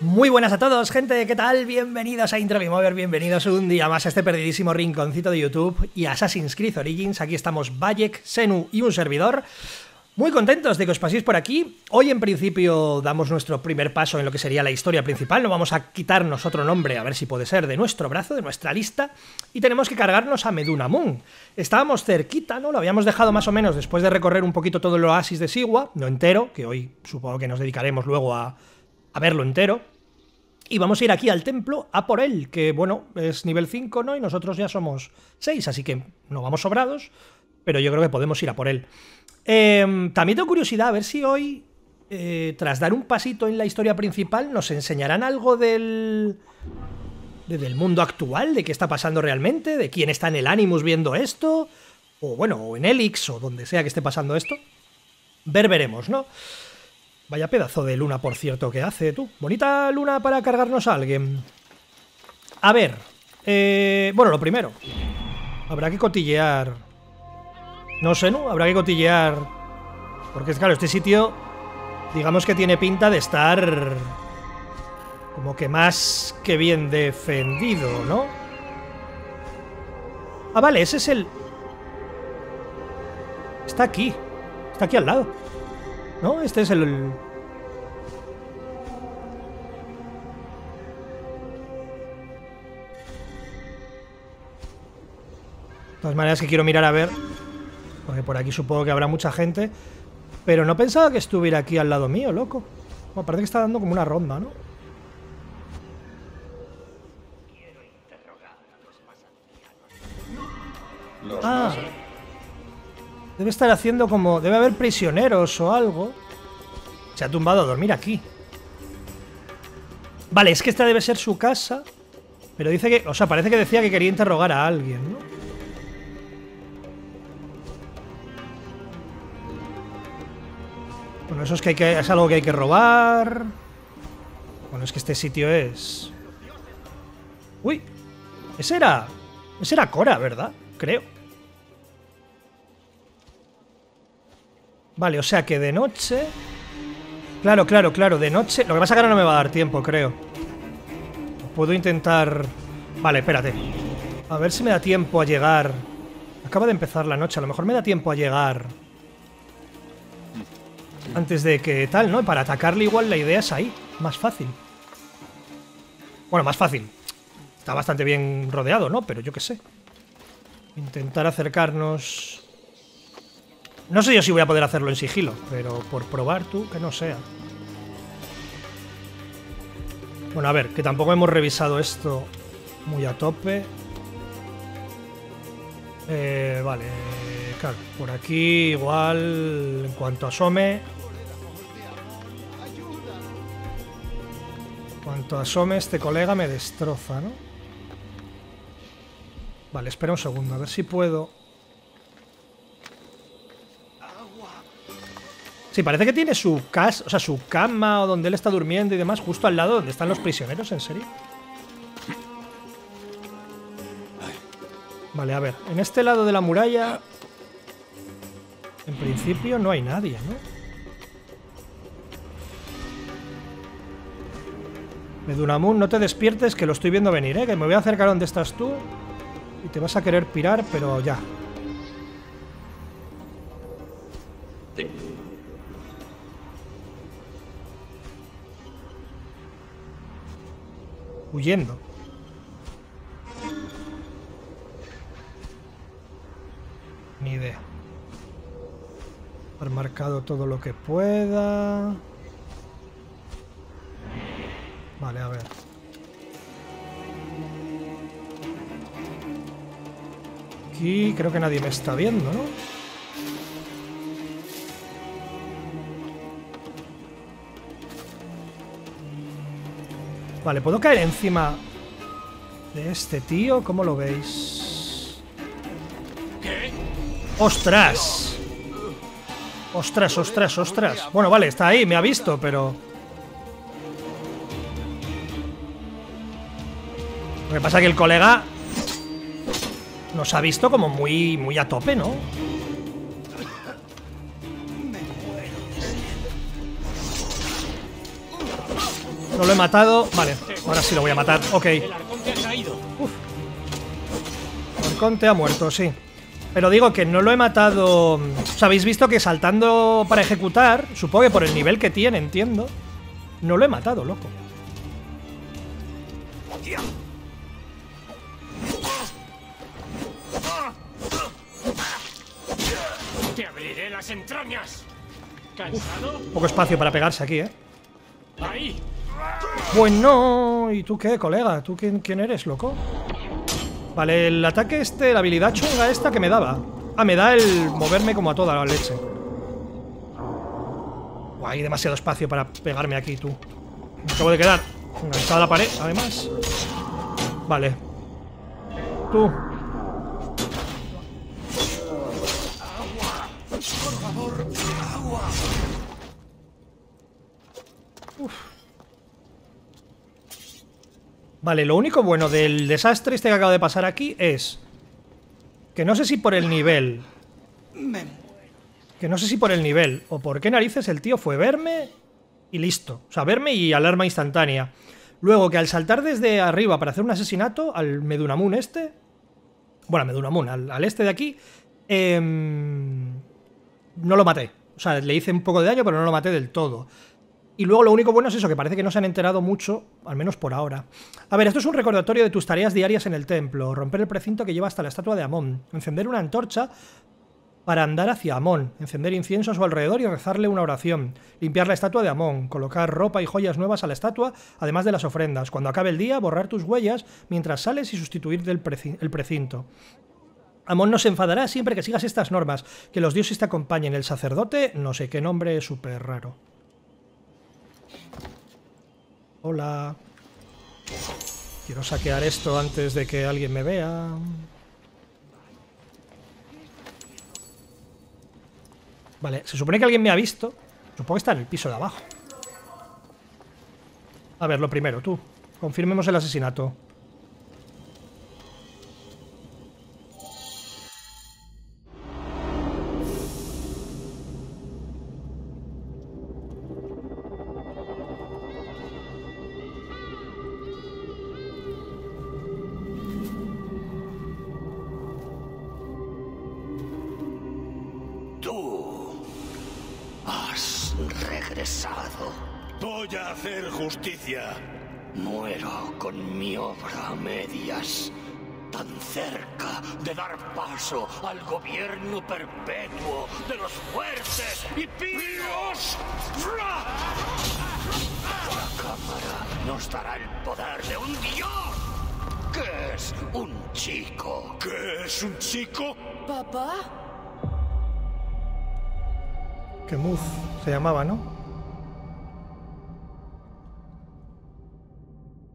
Muy buenas a todos, gente, ¿qué tal? Bienvenidos a Intro Game Over, bienvenidos un día más a este perdidísimo rinconcito de YouTube y a Assassin's Creed Origins. Aquí estamos Bayek, Senu y un servidor. Muy contentos de que os paséis por aquí. Hoy en principio damos nuestro primer paso en lo que sería la historia principal. No vamos a quitarnos otro nombre, a ver si puede ser, de nuestro brazo, de nuestra lista. Y tenemos que cargarnos a Meduna Moon. Estábamos cerquita, ¿no? Lo habíamos dejado más o menos después de recorrer un poquito todo el oasis de Sigua, no entero, que hoy supongo que nos dedicaremos luego a, a verlo entero. Y vamos a ir aquí al templo a por él, que bueno, es nivel 5, ¿no? Y nosotros ya somos 6, así que no vamos sobrados, pero yo creo que podemos ir a por él. Eh, también tengo curiosidad a ver si hoy, eh, tras dar un pasito en la historia principal, nos enseñarán algo del... de- del mundo actual, de qué está pasando realmente, de quién está en el Animus viendo esto, o bueno, o en Elix, o donde sea que esté pasando esto. Ver veremos, ¿no? Vaya pedazo de luna, por cierto, que hace tú. Bonita luna para cargarnos a alguien. A ver. eh, bueno, lo primero. Habrá que cotillear. No sé, ¿no? Habrá que cotillear. Porque es claro, este sitio. Digamos que tiene pinta de estar. Como que más que bien defendido, ¿no? Ah, vale, ese es el. Está aquí. Está aquí al lado. ¿No? Este es el... todas maneras que quiero mirar a ver, porque por aquí supongo que habrá mucha gente, pero no pensaba que estuviera aquí al lado mío, loco. Bueno, parece que está dando como una ronda, ¿no? Los Ah. Debe estar haciendo como... Debe haber prisioneros o algo. Se ha tumbado a dormir aquí. Vale, es que esta debe ser su casa. Pero dice que... O sea, parece que decía que quería interrogar a alguien, ¿no? Bueno, eso es que, hay que es algo que hay que robar. Bueno, es que este sitio es... Uy, ese era... Ese era Cora, ¿verdad? Creo. Vale, o sea que de noche... Claro, claro, claro, de noche... Lo que pasa es que ahora no me va a dar tiempo, creo. Puedo intentar... Vale, espérate. A ver si me da tiempo a llegar... Acaba de empezar la noche, a lo mejor me da tiempo a llegar... Antes de que tal, ¿no? Para atacarle igual la idea es ahí. Más fácil. Bueno, más fácil. Está bastante bien rodeado, ¿no? Pero yo qué sé. Intentar acercarnos... No sé yo si voy a poder hacerlo en sigilo, pero por probar tú, que no sea. Bueno, a ver, que tampoco hemos revisado esto muy a tope. Eh, vale, claro, por aquí igual, en cuanto asome... cuanto asome este colega me destroza, ¿no? Vale, espera un segundo, a ver si puedo... Sí, parece que tiene su casa, o sea, su cama o donde él está durmiendo y demás, justo al lado donde están los prisioneros, ¿en serio? Vale, a ver, en este lado de la muralla, en principio no hay nadie, ¿no? Medunamun, no te despiertes, que lo estoy viendo venir, ¿eh? Que me voy a acercar donde estás tú y te vas a querer pirar, pero ya. Huyendo. Ni idea. Haber marcado todo lo que pueda. Vale, a ver. Aquí creo que nadie me está viendo, ¿no? Vale, ¿puedo caer encima de este tío? ¿Cómo lo veis? ¡Ostras! ¡Ostras, ostras, ostras! Bueno, vale, está ahí, me ha visto, pero... que pasa es que el colega nos ha visto como muy, muy a tope, ¿no? No lo he matado. Vale, ahora sí lo voy a matar. Ok. El arconte ha caído. Arconte ha muerto, sí. Pero digo que no lo he matado... O sea, habéis visto que saltando para ejecutar, supongo que por el nivel que tiene, entiendo, no lo he matado, loco. Poco espacio para pegarse aquí, ¿eh? Bueno, ¿y tú qué, colega? ¿Tú quién, quién eres, loco? Vale, el ataque este, la habilidad chunga esta que me daba. Ah, me da el moverme como a toda la leche. Buah, hay demasiado espacio para pegarme aquí, tú. Me acabo de quedar enganchado a la pared, además. Vale. Tú. Vale, lo único bueno del desastre este que acaba de pasar aquí es que no sé si por el nivel, que no sé si por el nivel o por qué narices el tío fue verme y listo. O sea, verme y alarma instantánea. Luego que al saltar desde arriba para hacer un asesinato al Medunamun este, bueno, al Medunamun, al, al este de aquí, em, no lo maté. O sea, le hice un poco de daño, pero no lo maté del todo. Y luego lo único bueno es eso, que parece que no se han enterado mucho, al menos por ahora. A ver, esto es un recordatorio de tus tareas diarias en el templo. Romper el precinto que lleva hasta la estatua de Amón. Encender una antorcha para andar hacia Amón. Encender incienso a su alrededor y rezarle una oración. Limpiar la estatua de Amón. Colocar ropa y joyas nuevas a la estatua, además de las ofrendas. Cuando acabe el día, borrar tus huellas mientras sales y sustituir del el precinto. Amón no se enfadará siempre que sigas estas normas. Que los dioses te acompañen. El sacerdote, no sé qué nombre súper raro. Hola. Quiero saquear esto antes de que alguien me vea. Vale, se supone que alguien me ha visto. Supongo que está en el piso de abajo. A ver, lo primero, tú. Confirmemos el asesinato. Paso al gobierno perpetuo de los fuertes y píos. La cámara nos dará el poder de un dios. ¿Qué es un chico? ¿Qué es un chico? ¿Papá? Que Muz se llamaba, ¿no?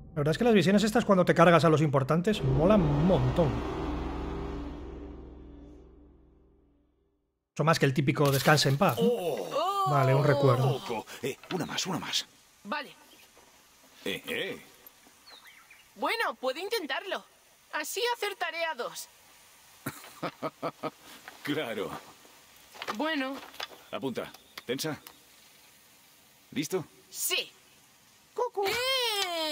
La verdad es que las visiones estas cuando te cargas a los importantes molan un montón. Más que el típico descanse en paz. ¿no? Vale, un recuerdo. Eh, una más, una más. Vale. Eh, eh. Bueno, puedo intentarlo. Así acertaré a dos. Claro. Bueno, Apunta. Tensa. ¿Listo? sí.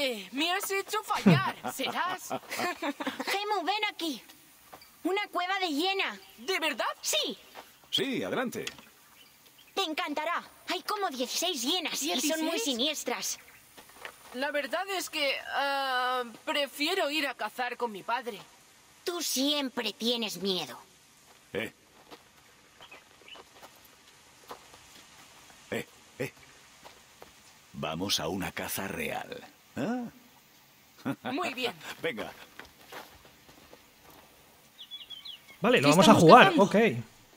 ¡Eh! ¡Me has hecho fallar! ¿Serás? Gemu, ven aquí. Una cueva de hiena. ¿De verdad? Sí, Sí, adelante. te encantará. Hay como 16 hienas y son muy ¿16? siniestras. La verdad es que ah, prefiero ir a cazar con mi padre. Tú siempre tienes miedo. Eh. Eh, eh. Vamos a una caza real. ¿Ah? Muy bien. Venga. Vale, lo ¿Qué vamos a jugar, cazando? ok.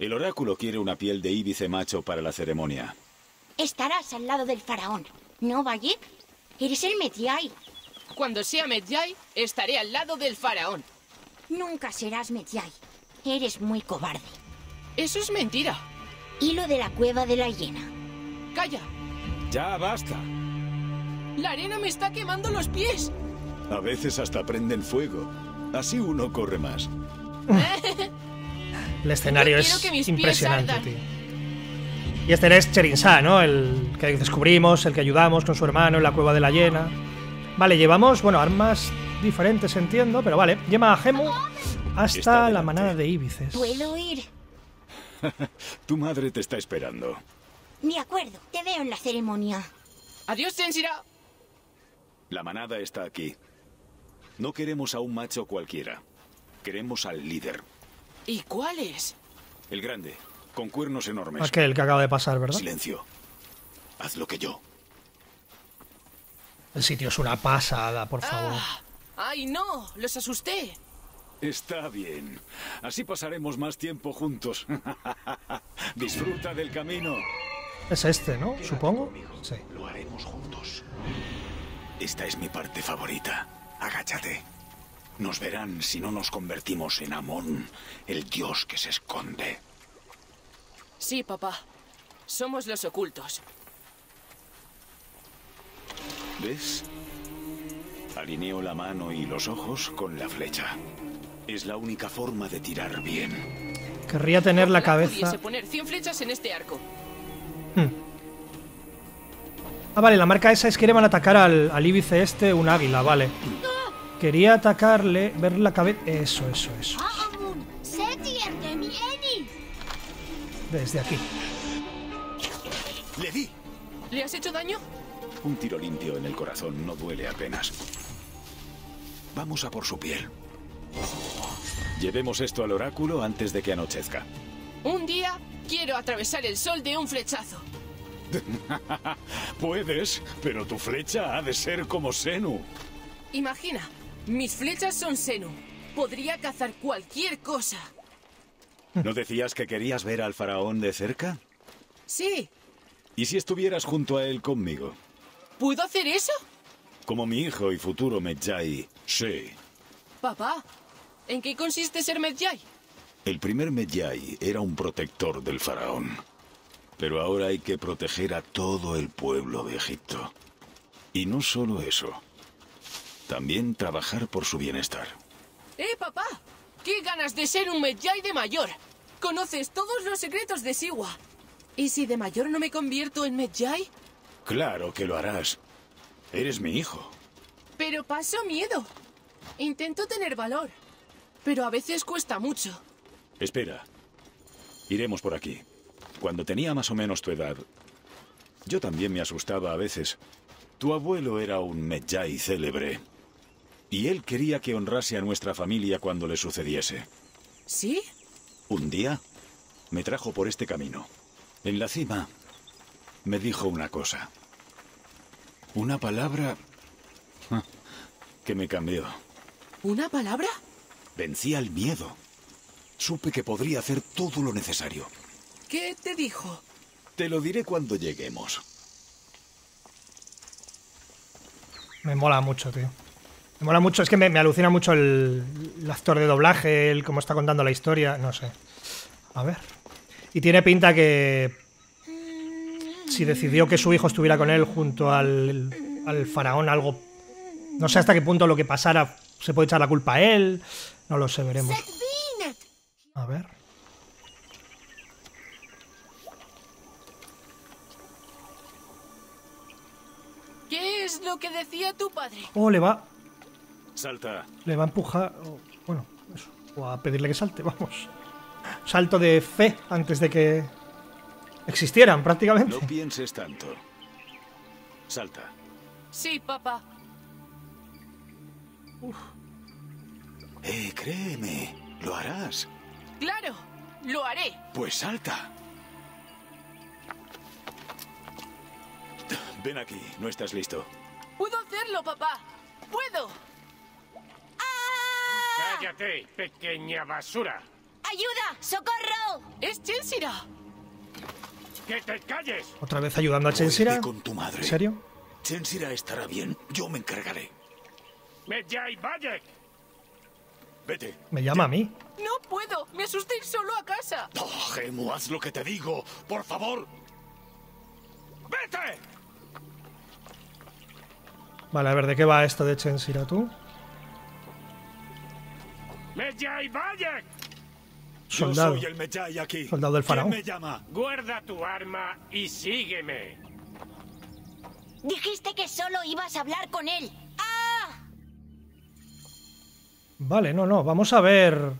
El oráculo quiere una piel de íbice macho para la ceremonia. Estarás al lado del faraón. ¿No, Bayek? Eres el Medjay. Cuando sea Medjay, estaré al lado del faraón. Nunca serás Medjay. Eres muy cobarde. Eso es mentira. Y lo de la cueva de la hiena. Calla. Ya basta. La arena me está quemando los pies. A veces hasta prenden fuego. Así uno corre más. El escenario es impresionante, tío. Y este es Cherinsá, ¿no? El que descubrimos, el que ayudamos con su hermano en la cueva de la hiena. Vale, llevamos, bueno, armas diferentes, entiendo, pero vale. Lleva a Gemu hasta la manada de Ibices. ¿Puedo ir? Tu madre te está esperando. De acuerdo, te veo en la ceremonia. Adiós, Chensira. La manada está aquí. No queremos a un macho cualquiera. Queremos al líder. ¿Y cuál es? El grande, con cuernos enormes. Aquel que acaba de pasar, ¿verdad? Silencio. Haz lo que yo. El sitio es una pasada, por favor. Ah, ¡Ay, no! ¡Los asusté! Está bien. Así pasaremos más tiempo juntos. Disfruta del camino. Es este, ¿no? Supongo. Sí. Lo haremos juntos. Esta es mi parte favorita. Agáchate. Nos verán si no nos convertimos en Amón, el dios que se esconde. Sí, papá. Somos los ocultos. ¿Ves? Alineo la mano y los ojos con la flecha. Es la única forma de tirar bien. Querría tener la cabeza. poner 100 flechas en este arco. Ah, vale, la marca esa es que le van a atacar al, al íbice este un águila, vale. Quería atacarle, ver la cabeza. Eso, eso, eso. Desde aquí. ¡Le di! ¿Le has hecho daño? Un tiro limpio en el corazón no duele apenas. Vamos a por su piel. Llevemos esto al oráculo antes de que anochezca. Un día quiero atravesar el sol de un flechazo. Puedes, pero tu flecha ha de ser como Senu. Imagina, mis flechas son Senu. Podría cazar cualquier cosa. ¿No decías que querías ver al faraón de cerca? Sí, ¿Y si estuvieras junto a él conmigo? ¿puedo hacer eso? Como mi hijo y futuro Medjay. Sí. Papá, ¿en qué consiste ser Medjay? El primer Medjay era un protector del faraón. Pero ahora hay que proteger a todo el pueblo de Egipto. Y no solo eso. También trabajar por su bienestar. ¡Eh, papá! ¡Qué ganas de ser un Medjay de mayor! Conoces todos los secretos de Siwa. ¿Y si de mayor no me convierto en Medjay? Claro que lo harás. Eres mi hijo. Pero paso miedo. Intento tener valor. Pero a veces cuesta mucho. Espera. Iremos por aquí. Cuando tenía más o menos tu edad, yo también me asustaba a veces. Tu abuelo era un Medjay célebre. Y él quería que honrase a nuestra familia cuando le sucediese. ¿Sí? Un día me trajo por este camino. En la cima me dijo una cosa. Una palabra que me cambió. ¿Una palabra? Vencí al miedo. Supe que podría hacer todo lo necesario. ¿Qué te dijo? Te lo diré cuando lleguemos. Me mola mucho, tío. Me mola mucho, es que me, me alucina mucho el, el actor de doblaje, el cómo está contando la historia, no sé. A ver. Y tiene pinta que si decidió que su hijo estuviera con él junto al, al faraón, algo... No sé hasta qué punto lo que pasara se puede echar la culpa a él. No lo sé, veremos. A ver. ¿Qué es lo que decía tu padre? Oh, le va, Salta. le va a empujar... o, bueno, eso. O a pedirle que salte, vamos. Salto de fe antes de que existieran prácticamente. No pienses tanto. Salta. Sí, papá. Eh, créeme. Lo harás. Claro, lo haré. Pues salta. Ven aquí. No estás listo. Puedo hacerlo, papá. Puedo. ¡Cállate, pequeña basura! ¡Ayuda! ¡Socorro! Es Chensira. ¡Que te calles! Otra vez ayudando a Chensira. Con tu madre. ¿En serio? Chensira estará bien. Yo me encargaré. ¡Medjay Bayek! Vete. Me llama a mí. No puedo. Me asusté ir solo a casa. Oh, Gemu, haz lo que te digo. Por favor. ¡Vete! Vale, a ver, ¿de qué va esto de Chensira tú? ¡Medjay Bayek! Soldado. Yo soy el Medjay aquí. Soldado del faraón. ¿Quién me llama? Guarda tu arma y sígueme. Dijiste que solo ibas a hablar con él. ¡Ah! Vale, no, no, vamos a ver.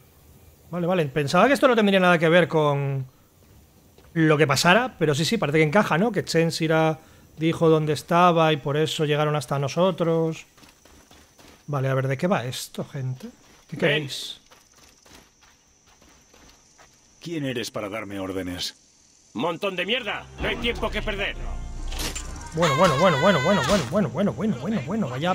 Vale, vale. Pensaba que esto no tendría nada que ver con lo que pasara, pero sí, sí, parece que encaja, ¿no? Que Chensira dijo dónde estaba y por eso llegaron hasta nosotros. Vale, a ver, ¿de qué va esto, gente? ¿Qué queréis? ¿Quién eres para darme órdenes? Montón de mierda. No hay tiempo que perder. Bueno, bueno, bueno, bueno, bueno, bueno, bueno, bueno, bueno, bueno, bueno, vaya.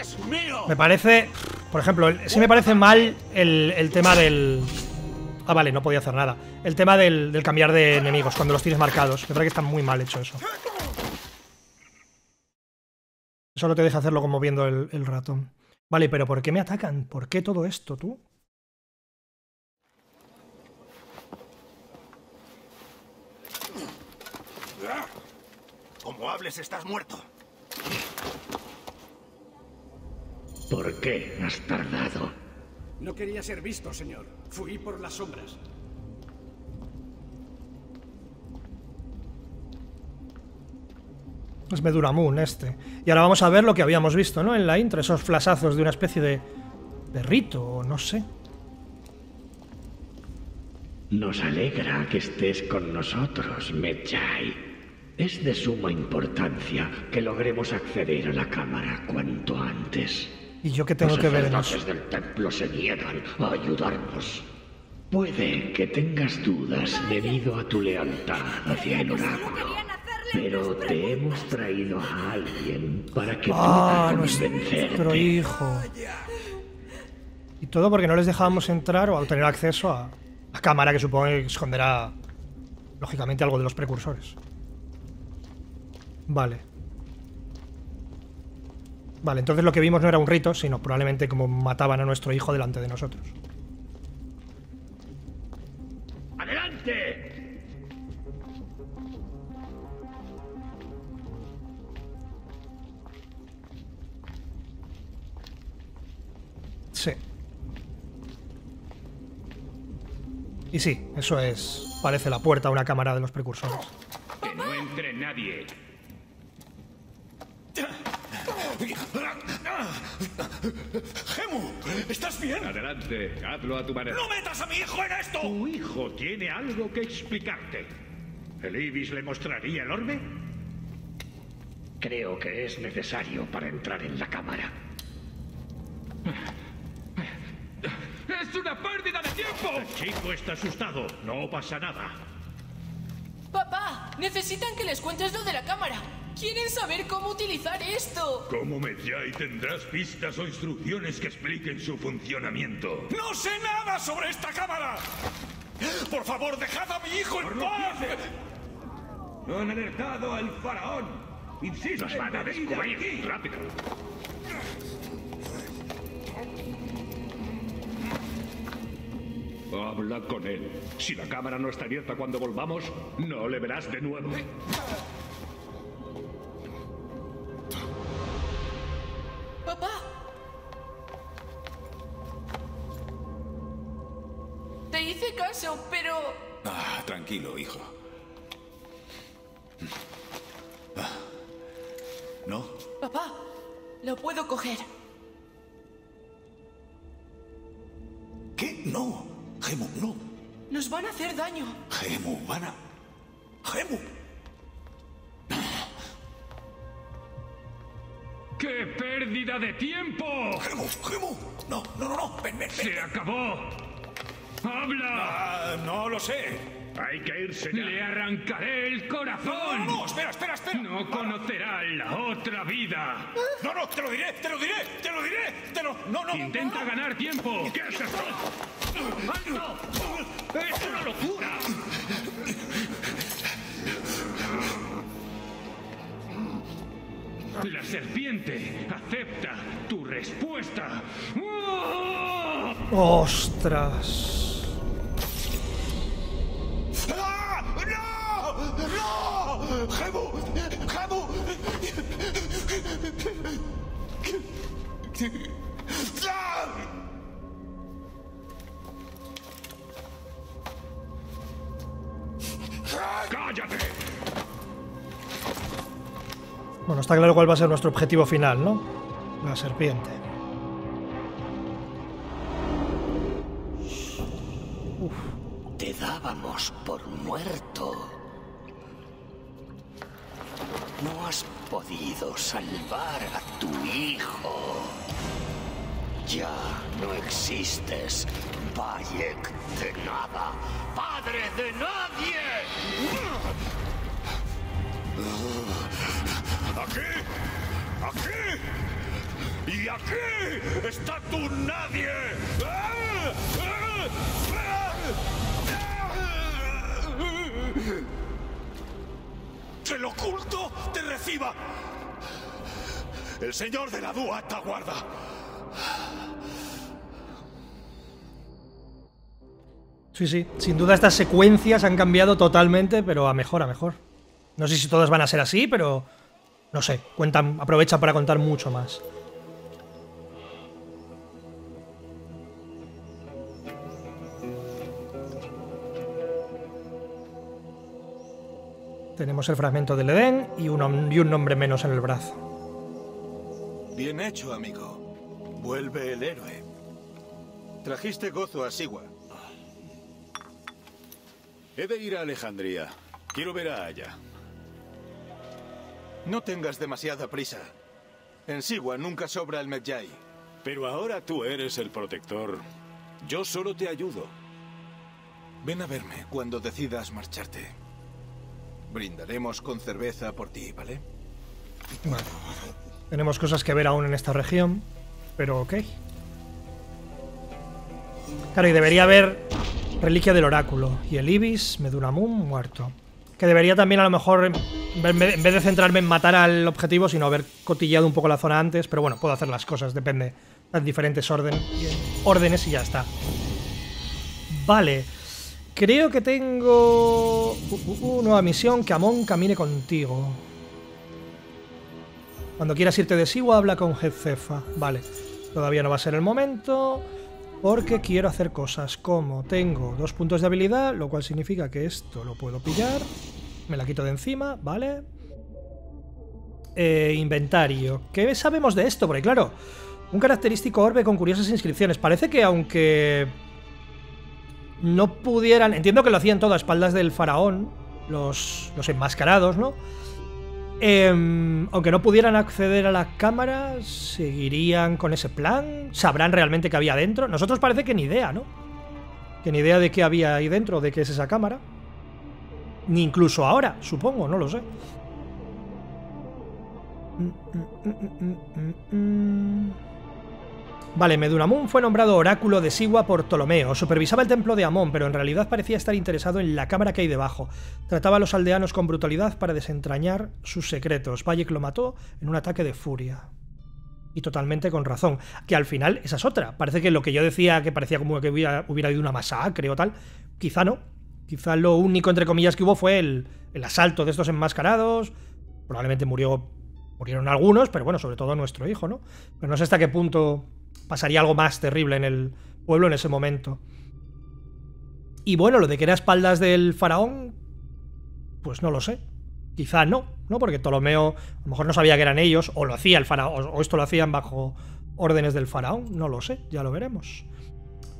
¡Es mío! Me parece. Por ejemplo, sí me parece mal el, el tema del. Ah, vale, no podía hacer nada. El tema del, del cambiar de enemigos cuando los tienes marcados. Me parece que está muy mal hecho eso. Solo te deja hacerlo como viendo el, el ratón. Vale, pero ¿por qué me atacan? ¿Por qué todo esto, tú? Como hables, estás muerto. ¿Por qué has tardado? No quería ser visto, señor. Fui por las sombras. Es Meduramun este. Y ahora vamos a ver lo que habíamos visto, ¿no? En la intro, esos flasazos de una especie de. de rito, o no sé. Nos alegra que estés con nosotros, Medjay. Es de suma importancia que logremos acceder a la cámara cuanto antes. ¿Y yo qué tengo Los que ver en eso? sacerdotes del templo se niegan a ayudarnos. Puede que tengas dudas debido a tu lealtad hacia el oráculo. Pero te hemos traído a alguien para que Ah, pueda nuestro hijo. Y todo porque no les dejábamos entrar o tener acceso a la cámara que supongo que esconderá, lógicamente, algo de los precursores. Vale. Vale, entonces lo que vimos no era un rito, sino probablemente como mataban a nuestro hijo delante de nosotros. ¡Adelante! Sí. Y sí, eso es. Parece la puerta a una cámara de los precursores. Que no entre nadie. ¡Gemu! ¿Estás bien? Adelante, hazlo a tu manera. ¡No metas a mi hijo en esto! Tu hijo tiene algo que explicarte. ¿El Ibis le mostraría el orbe? Creo que es necesario para entrar en la cámara. ¡Es una pérdida de tiempo! El chico está asustado. No pasa nada. Papá, necesitan que les cuentes lo de la cámara. Quieren saber cómo utilizar esto. Como Medjay tendrás pistas o instrucciones que expliquen su funcionamiento. ¡No sé nada sobre esta cámara! ¡Por favor, dejad a mi hijo en paz! No han alertado al faraón. Insisto. Nos van a descubrir. Rápido. Habla con él. Si la cámara no está abierta cuando volvamos, no le verás de nuevo. Tranquilo, hijo. Ah. ¿No? Papá, lo puedo coger. ¿Qué? No. Gemu, no. Nos van a hacer daño. Gemu, van a... Gemu. ¡Qué pérdida de tiempo! Gemu, Gemu. No, no, no, no. Ven, ven, ven. ¡Se acabó! ¡Habla! Ah, no lo sé. Hay que irse. ¡Le arrancaré el corazón! No, no, espera, espera, espera. No conocerá la otra vida. No, no, te lo diré, te lo diré, te lo diré. Te lo... No, no. Intenta ganar tiempo. ¿Qué es esto? ¡Alto! ¡Es una locura! La serpiente acepta tu respuesta. ¡Oh! ¡Ostras! ¡No! ¡Cállate! Bueno, está claro cuál va a ser nuestro objetivo final, ¿no? La serpiente. Sí, sí. Sin duda estas secuencias han cambiado totalmente, pero a mejor, a mejor. No sé si todas van a ser así, pero... No sé, cuentan, aprovechan para contar mucho más. Tenemos el fragmento del Edén y un, y un nombre menos en el brazo. Bien hecho, amigo. Vuelve el héroe. Trajiste gozo a Siwa. He de ir a Alejandría. Quiero ver a Aya. No tengas demasiada prisa. En Siwa nunca sobra el Medjay. Pero ahora tú eres el protector. Yo solo te ayudo. Ven a verme cuando decidas marcharte. Brindaremos con cerveza por ti, ¿vale? Bueno, tenemos cosas que ver aún en esta región, pero ok. Claro, y debería haber reliquia del oráculo y el Ibis, Medunamun, muerto. Que debería también a lo mejor, en vez de centrarme en matar al objetivo, sino haber cotillado un poco la zona antes, pero bueno, puedo hacer las cosas, depende. En diferentes órdenes y ya está. Vale. Creo que tengo uh, uh, uh, nueva misión, que Amon camine contigo. Cuando quieras irte de Siwa, habla con Jezefa. Vale, todavía no va a ser el momento, porque quiero hacer cosas como tengo dos puntos de habilidad, lo cual significa que esto lo puedo pillar. Me la quito de encima, ¿vale? Eh, inventario. ¿Qué sabemos de esto? Porque claro, un característico orbe con curiosas inscripciones. Parece que aunque no pudieran... Entiendo que lo hacían todo a espaldas del faraón, los, los enmascarados, ¿no? Em, aunque no pudieran acceder a la cámara, ¿seguirían con ese plan? ¿Sabrán realmente qué había dentro? Nosotros parece que ni idea, ¿no? Que ni idea de qué había ahí dentro, de qué es esa cámara. Ni incluso ahora, supongo, no lo sé. Vale, Medunamun fue nombrado oráculo de Siwa por Ptolomeo. Supervisaba el templo de Amón, pero en realidad parecía estar interesado en la cámara que hay debajo. Trataba a los aldeanos con brutalidad para desentrañar sus secretos. Bayek lo mató en un ataque de furia. Y totalmente con razón. Que al final esa es otra. Parece que lo que yo decía, que parecía como que hubiera, hubiera habido una masacre o tal, quizá no. Quizá lo único, entre comillas, que hubo fue el, el asalto de estos enmascarados. Probablemente murió, murieron algunos, pero bueno, sobre todo nuestro hijo, ¿no? Pero no sé hasta qué punto pasaría algo más terrible en el pueblo en ese momento. Y bueno, lo de que era espaldas del faraón, pues no lo sé. Quizá no, ¿no? Porque Ptolomeo a lo mejor no sabía que eran ellos, o lo hacía el faraón, o esto lo hacían bajo órdenes del faraón, no lo sé, ya lo veremos.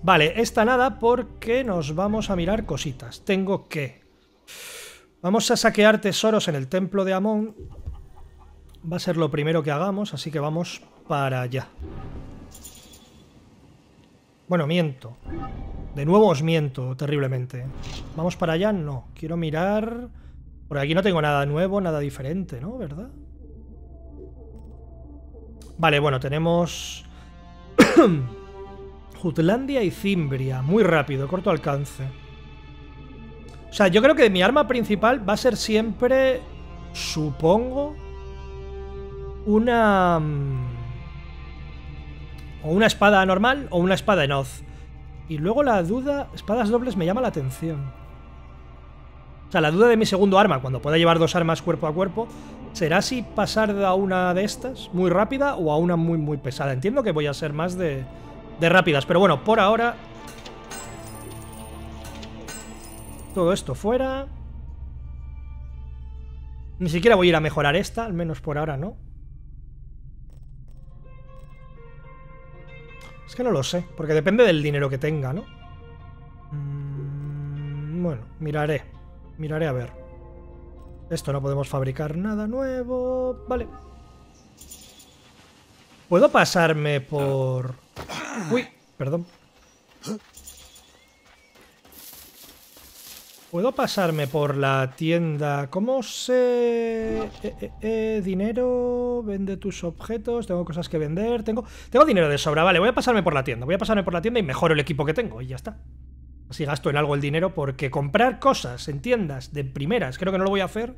Vale, esta nada porque nos vamos a mirar cositas. Tengo que... Vamos a saquear tesoros en el templo de Amón. Va a ser lo primero que hagamos, así que vamos para allá. Bueno, miento. De nuevo os miento terriblemente. ¿Vamos para allá? No. Quiero mirar... Por aquí no tengo nada nuevo, nada diferente, ¿no? ¿Verdad? Vale, bueno, tenemos... Jutlandia y Cimbria. Muy rápido, corto alcance. O sea, yo creo que mi arma principal va a ser siempre... Supongo... Una... O una espada normal o una espada en hoz. Y luego la duda, espadas dobles me llama la atención. O sea, la duda de mi segundo arma, cuando pueda llevar dos armas cuerpo a cuerpo, ¿Será si pasar a una de estas muy rápida o a una muy muy pesada? Entiendo que voy a ser más de, de rápidas, pero bueno, por ahora... Todo esto fuera. Ni siquiera voy a ir a mejorar esta, al menos por ahora no. Es que no lo sé, porque depende del dinero que tenga, ¿no? Mm, bueno, miraré. Miraré a ver. Esto no podemos fabricar nada nuevo. Vale. ¿Puedo pasarme por...? Uy, perdón. ¿Puedo pasarme por la tienda? ¿Cómo se...? Eh, eh, eh, dinero, vende tus objetos, tengo cosas que vender, tengo... Tengo dinero de sobra, vale, voy a pasarme por la tienda, voy a pasarme por la tienda y mejoro el equipo que tengo y ya está. Así gasto en algo el dinero porque comprar cosas en tiendas de primeras, creo que no lo voy a hacer.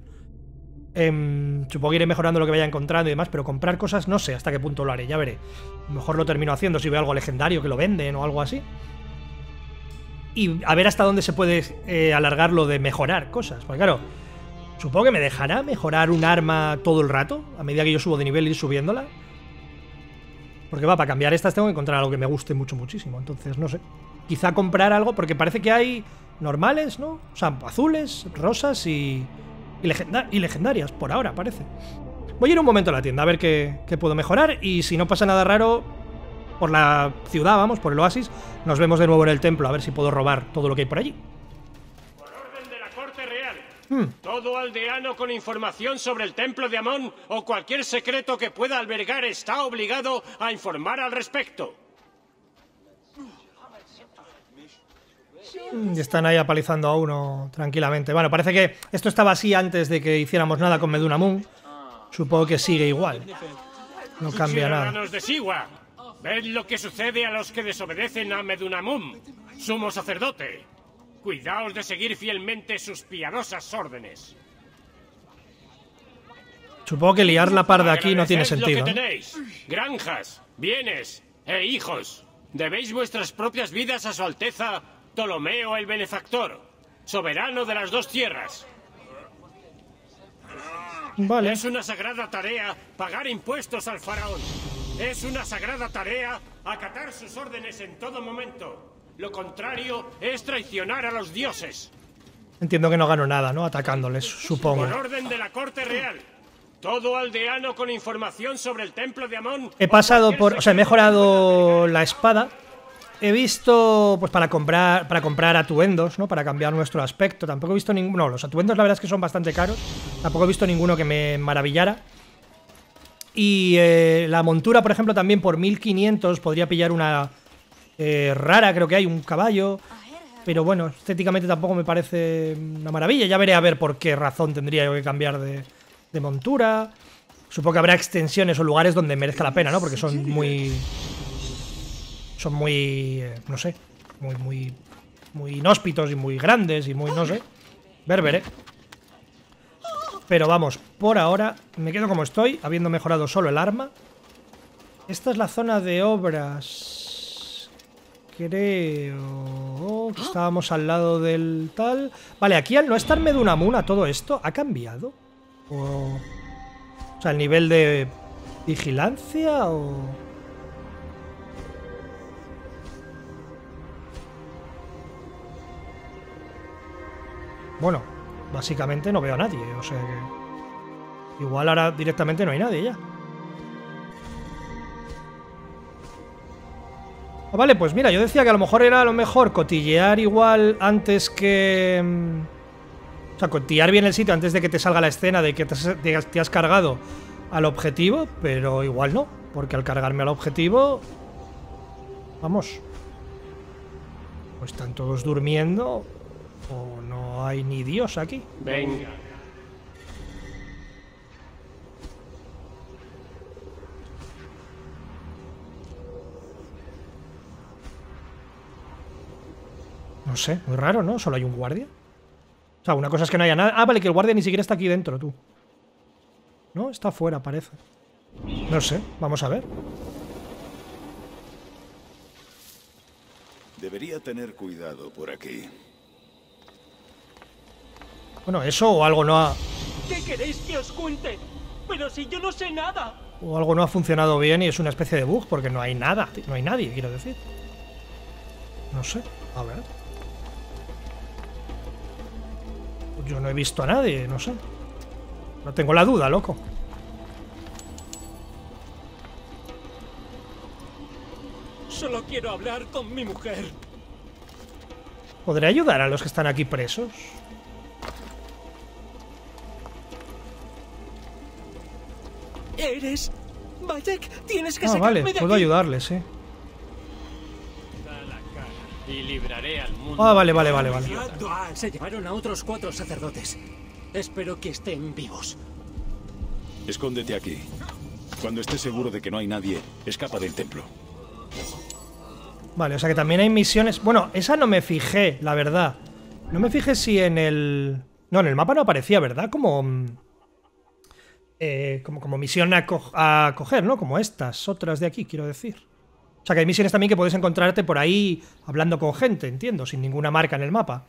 Em, supongo que iré mejorando lo que vaya encontrando y demás, pero comprar cosas no sé hasta qué punto lo haré, ya veré. mejor lo termino haciendo si veo algo legendario que lo venden o algo así y a ver hasta dónde se puede eh, alargar lo de mejorar cosas. Porque claro, supongo que me dejará mejorar un arma todo el rato, a medida que yo subo de nivel ir subiéndola. Porque va, para cambiar estas tengo que encontrar algo que me guste mucho, muchísimo. Entonces, no sé. Quizá comprar algo, porque parece que hay normales, ¿no? O sea, azules, rosas y, y, legendarias, por ahora, parece. Voy a ir un momento a la tienda a ver qué puedo mejorar y si no pasa nada raro, por la ciudad, vamos, por el oasis. Nos vemos de nuevo en el templo, a ver si puedo robar todo lo que hay por allí. Por orden de la corte real. Hmm. Todo aldeano con información sobre el templo de Amón o cualquier secreto que pueda albergar está obligado a informar al respecto. Hmm, están ahí apalizando a uno tranquilamente. Bueno, parece que esto estaba así antes de que hiciéramos nada con Medunamun. Supongo que sigue igual. No cambia nada. Ved lo que sucede a los que desobedecen a Medunamum, sumo sacerdote. Cuidaos de seguir fielmente sus piadosas órdenes. Supongo que liar la parda aquí no tiene sentido. Lo que tenéis, granjas, bienes e hijos. Debéis vuestras propias vidas a su Alteza Ptolomeo el Benefactor, soberano de las dos tierras. Vale. Es una sagrada tarea pagar impuestos al faraón. Es una sagrada tarea acatar sus órdenes en todo momento. Lo contrario es traicionar a los dioses. Entiendo que no gano nada, ¿no? Atacándoles, supongo. Por orden de la corte real. Todo aldeano con información sobre el templo de Amón. He pasado por, o sea, he mejorado la espada. He visto, pues para comprar, para comprar atuendos, ¿no? Para cambiar nuestro aspecto. Tampoco he visto ninguno. No, los atuendos la verdad es que son bastante caros. Tampoco he visto ninguno que me maravillara. Y eh, la montura, por ejemplo, también por 1500 podría pillar una eh, rara, creo que hay, un caballo. Pero bueno, estéticamente tampoco me parece una maravilla. Ya veré a ver por qué razón tendría yo que cambiar de, montura. Supongo que habrá extensiones o lugares donde merezca la pena, ¿no? Porque son muy... Son muy... Eh, no sé. Muy, muy... Muy inhóspitos y muy grandes y muy... no sé. Ver, veré. Pero vamos, por ahora me quedo como estoy, habiendo mejorado solo el arma. Esta es la zona de obras. Creo que estábamos al lado del tal... Vale, aquí al no estar Medunamuna todo esto, ¿ha cambiado? O... o sea, el nivel de vigilancia o... Bueno, básicamente no veo a nadie, o sea que... Igual ahora directamente no hay nadie ya. Ah, vale, pues mira, yo decía que a lo mejor era a lo mejor cotillear igual antes que... Mm, o sea, cotillear bien el sitio antes de que te salga la escena de que te, te has cargado al objetivo, pero igual no, porque al cargarme al objetivo... Vamos. Pues están todos durmiendo ¿O no hay ni Dios aquí? Venga. No sé, muy raro, ¿no? Solo hay un guardia. O sea, una cosa es que no haya nada. Ah, vale, que el guardia ni siquiera está aquí dentro, tú. No, está afuera, parece. No sé, vamos a ver. Debería tener cuidado por aquí. Bueno, eso o algo no ha... ¿Qué queréis que os cuente? Pero si yo no sé nada. O algo no ha funcionado bien y es una especie de bug, porque no hay nada, no hay nadie, quiero decir. No sé, a ver. Yo no he visto a nadie, no sé. No tengo la duda, loco. Solo quiero hablar con mi mujer. ¿Podré ayudar a los que están aquí presos? ¿Eres? Bayek, tienes que ah, sacarme vale, de puedo aquí. ayudarles, sí. Y libraré al mundo. Ah, vale, vale, vale, vale. Se llevaron a otros cuatro sacerdotes. Espero que estén vivos. Escóndete aquí. Cuando estés seguro de que no hay nadie, escapa del templo. Vale, o sea que también hay misiones... Bueno, esa no me fijé, la verdad. No me fijé si en el... No, en el mapa no aparecía, ¿verdad? Como... eh, como, como misión a coger, ¿no? Como estas, otras de aquí, quiero decir. O sea que hay misiones también que puedes encontrarte por ahí hablando con gente, entiendo, sin ninguna marca en el mapa.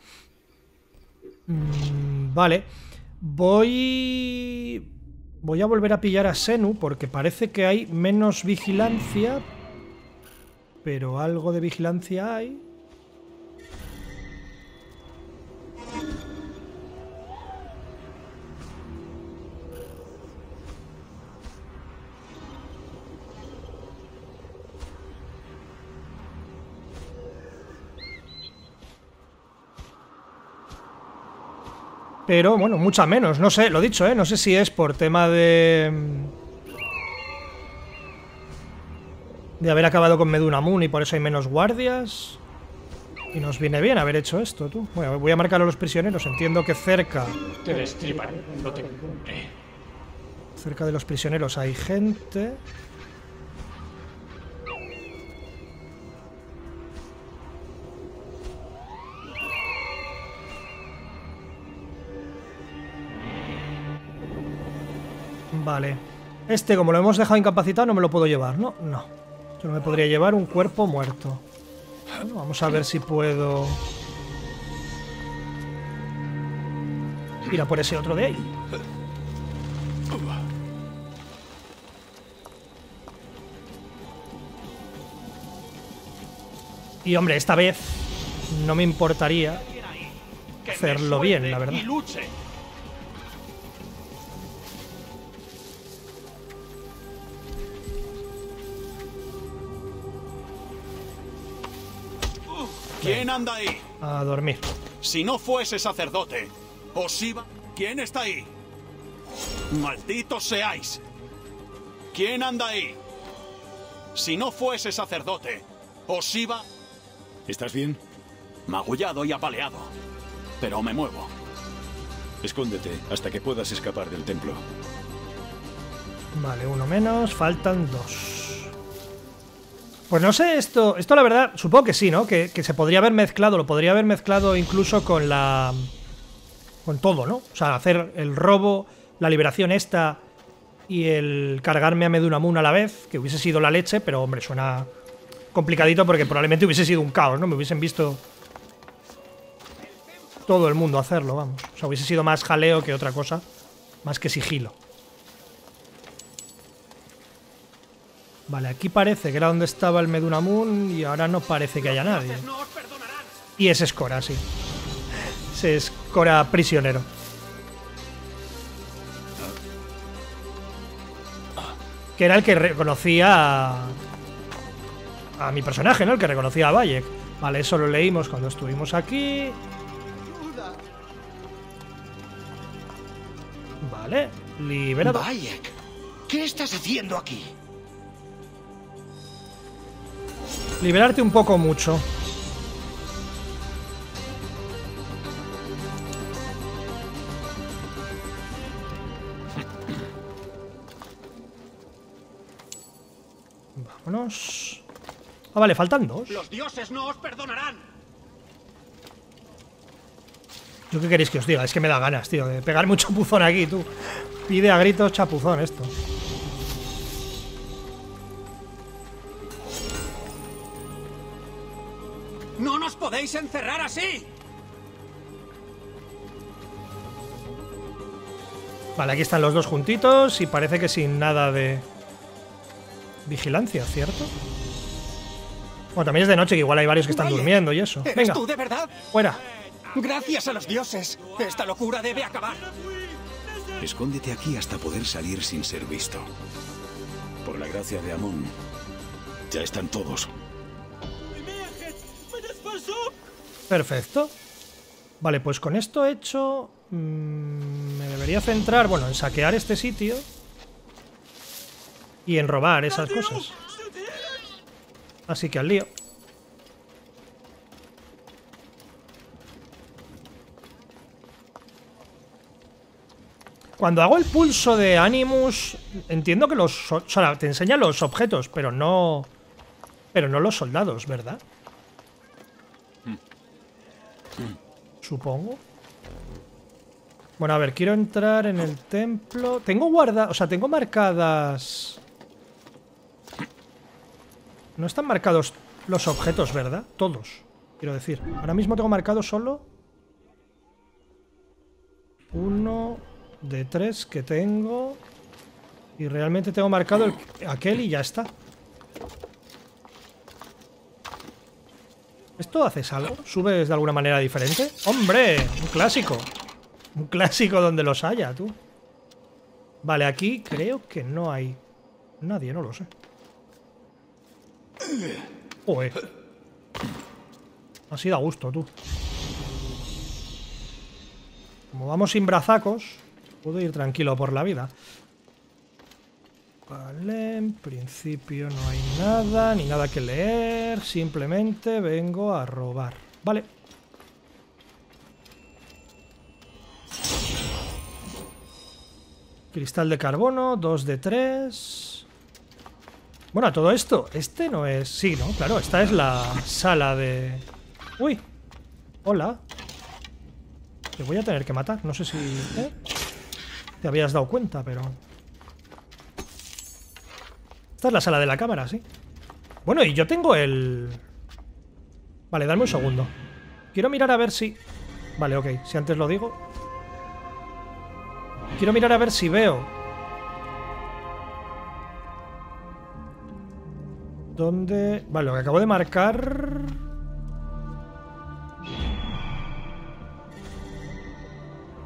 Mm, vale. Voy... Voy a volver a pillar a Senu porque parece que hay menos vigilancia, pero algo de vigilancia hay. Pero bueno, mucha menos, no sé, lo dicho, ¿eh? No sé si es por tema de... De haber acabado con Medunamun y por eso hay menos guardias. Y nos viene bien haber hecho esto, tú. Bueno, voy a marcar a los prisioneros. Entiendo que cerca, Te destriparé, no te cerca de los prisioneros hay gente. Vale. Este, como lo hemos dejado incapacitado, no me lo puedo llevar, ¿no? No. Yo no me podría llevar un cuerpo muerto. Vamos a ver si puedo... Ir a por ese otro de ahí. Y hombre, esta vez no me importaría hacerlo bien, la verdad. ¿Quién anda ahí? A dormir. Si no fuese sacerdote, os iba. ¿Quién está ahí? Malditos seáis. ¿Quién anda ahí? Si no fuese sacerdote, os iba. ¿Estás bien? Magullado y apaleado. Pero me muevo. Escóndete hasta que puedas escapar del templo. Vale, uno menos, faltan dos. Pues no sé, esto, esto la verdad, supongo que sí, ¿no? Que, que se podría haber mezclado, lo podría haber mezclado incluso con la... con todo, ¿no? O sea, hacer el robo, la liberación esta y el cargarme a Medunamun a la vez, que hubiese sido la leche, pero hombre, suena complicadito porque probablemente hubiese sido un caos, ¿no? Me hubiesen visto todo el mundo hacerlo, vamos. O sea, hubiese sido más jaleo que otra cosa, más que sigilo. Vale, aquí parece que era donde estaba el Medunamun y ahora no parece que haya nadie. Y es Escora, sí. Se Escora prisionero. Que era el que reconocía a, a mi personaje, ¿no? El que reconocía a Bayek. Vale, eso lo leímos cuando estuvimos aquí. Vale, liberado. Bayek, ¿qué estás haciendo aquí? Liberarte un poco mucho. Vámonos. Ah, vale, faltan dos. Los dioses no os perdonarán. ¿Yo qué queréis que os diga? Es que me da ganas, tío, de pegarme un chapuzón aquí, tú. Pide a gritos chapuzón esto. ¡No nos podéis encerrar así! Vale, aquí están los dos juntitos y parece que sin nada de vigilancia, ¿cierto? Bueno, también es de noche, que igual hay varios que están durmiendo y eso. ¿Eres Venga, tú de verdad? fuera. Gracias a los dioses. Esta locura debe acabar. Escóndete aquí hasta poder salir sin ser visto. Por la gracia de Amon, ya están todos. Perfecto. Vale, pues con esto hecho... mm, me debería centrar, bueno, en saquear este sitio. Y en robar esas cosas. Así que al lío. Cuando hago el pulso de Animus, entiendo que los... O sea, te enseña los objetos, pero no... Pero no los soldados, ¿verdad? Supongo. Bueno, a ver, quiero entrar en el templo. Tengo guarda... O sea, tengo marcadas... No están marcados los objetos, ¿verdad? Todos, quiero decir. Ahora mismo tengo marcado solo... Uno de tres que tengo. Y realmente tengo marcado el- aquel y ya está. ¿Esto haces algo? ¿Subes de alguna manera diferente? ¡Hombre! Un clásico. Un clásico donde los haya, tú. Vale, aquí creo que no hay nadie, no lo sé. Joder. Así da gusto, tú. Como vamos sin brazacos, puedo ir tranquilo por la vida. Vale, en principio no hay nada, ni nada que leer. Simplemente vengo a robar. Vale. Cristal de carbono, 2 de 3. Bueno, todo esto, este no es... Sí, ¿no? Claro, esta es la sala de... Uy. Hola. Te voy a tener que matar. No sé si... ¿eh? Te habías dado cuenta, pero... La sala de la cámara, sí. Bueno, y yo tengo el... Vale, dame un segundo. Quiero mirar a ver si... Vale, ok. Si antes lo digo... Quiero mirar a ver si veo... ¿Dónde...? Vale, lo que acabo de marcar...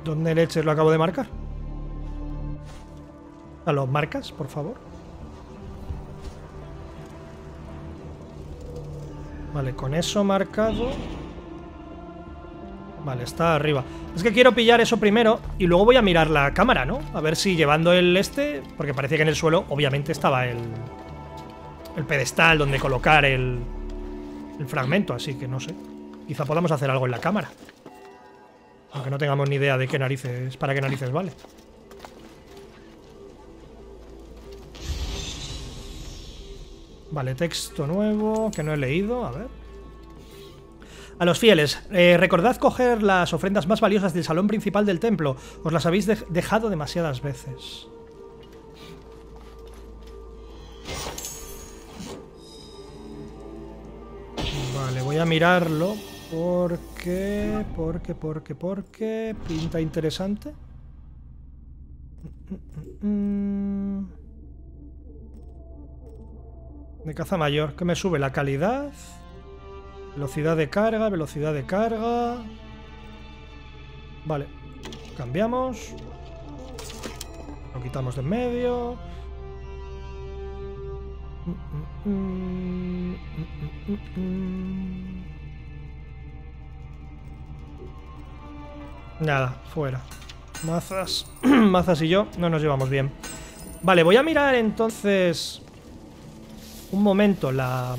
¿Dónde leches lo acabo de marcar? ¿A los marcas, por favor? Vale, con eso marcado... Vale, está arriba. Es que quiero pillar eso primero y luego voy a mirar la cámara, ¿no? A ver si llevando el este... Porque parece que en el suelo obviamente estaba el... El pedestal donde colocar el... El fragmento, así que no sé. Quizá podamos hacer algo en la cámara. Aunque no tengamos ni idea de qué narices... Para qué narices vale. Vale, texto nuevo que no he leído. A ver. A los fieles, eh, recordad coger las ofrendas más valiosas del salón principal del templo. Os las habéis de- dejado demasiadas veces. Vale, voy a mirarlo porque, porque, porque, porque pinta interesante. Mm, mm, mm. De caza mayor, que me sube la calidad, velocidad de carga, velocidad de carga. Vale, cambiamos. Lo quitamos de en medio. Nada, fuera. Mazas. Mazas y yo no nos llevamos bien. Vale, voy a mirar entonces. Un momento, la.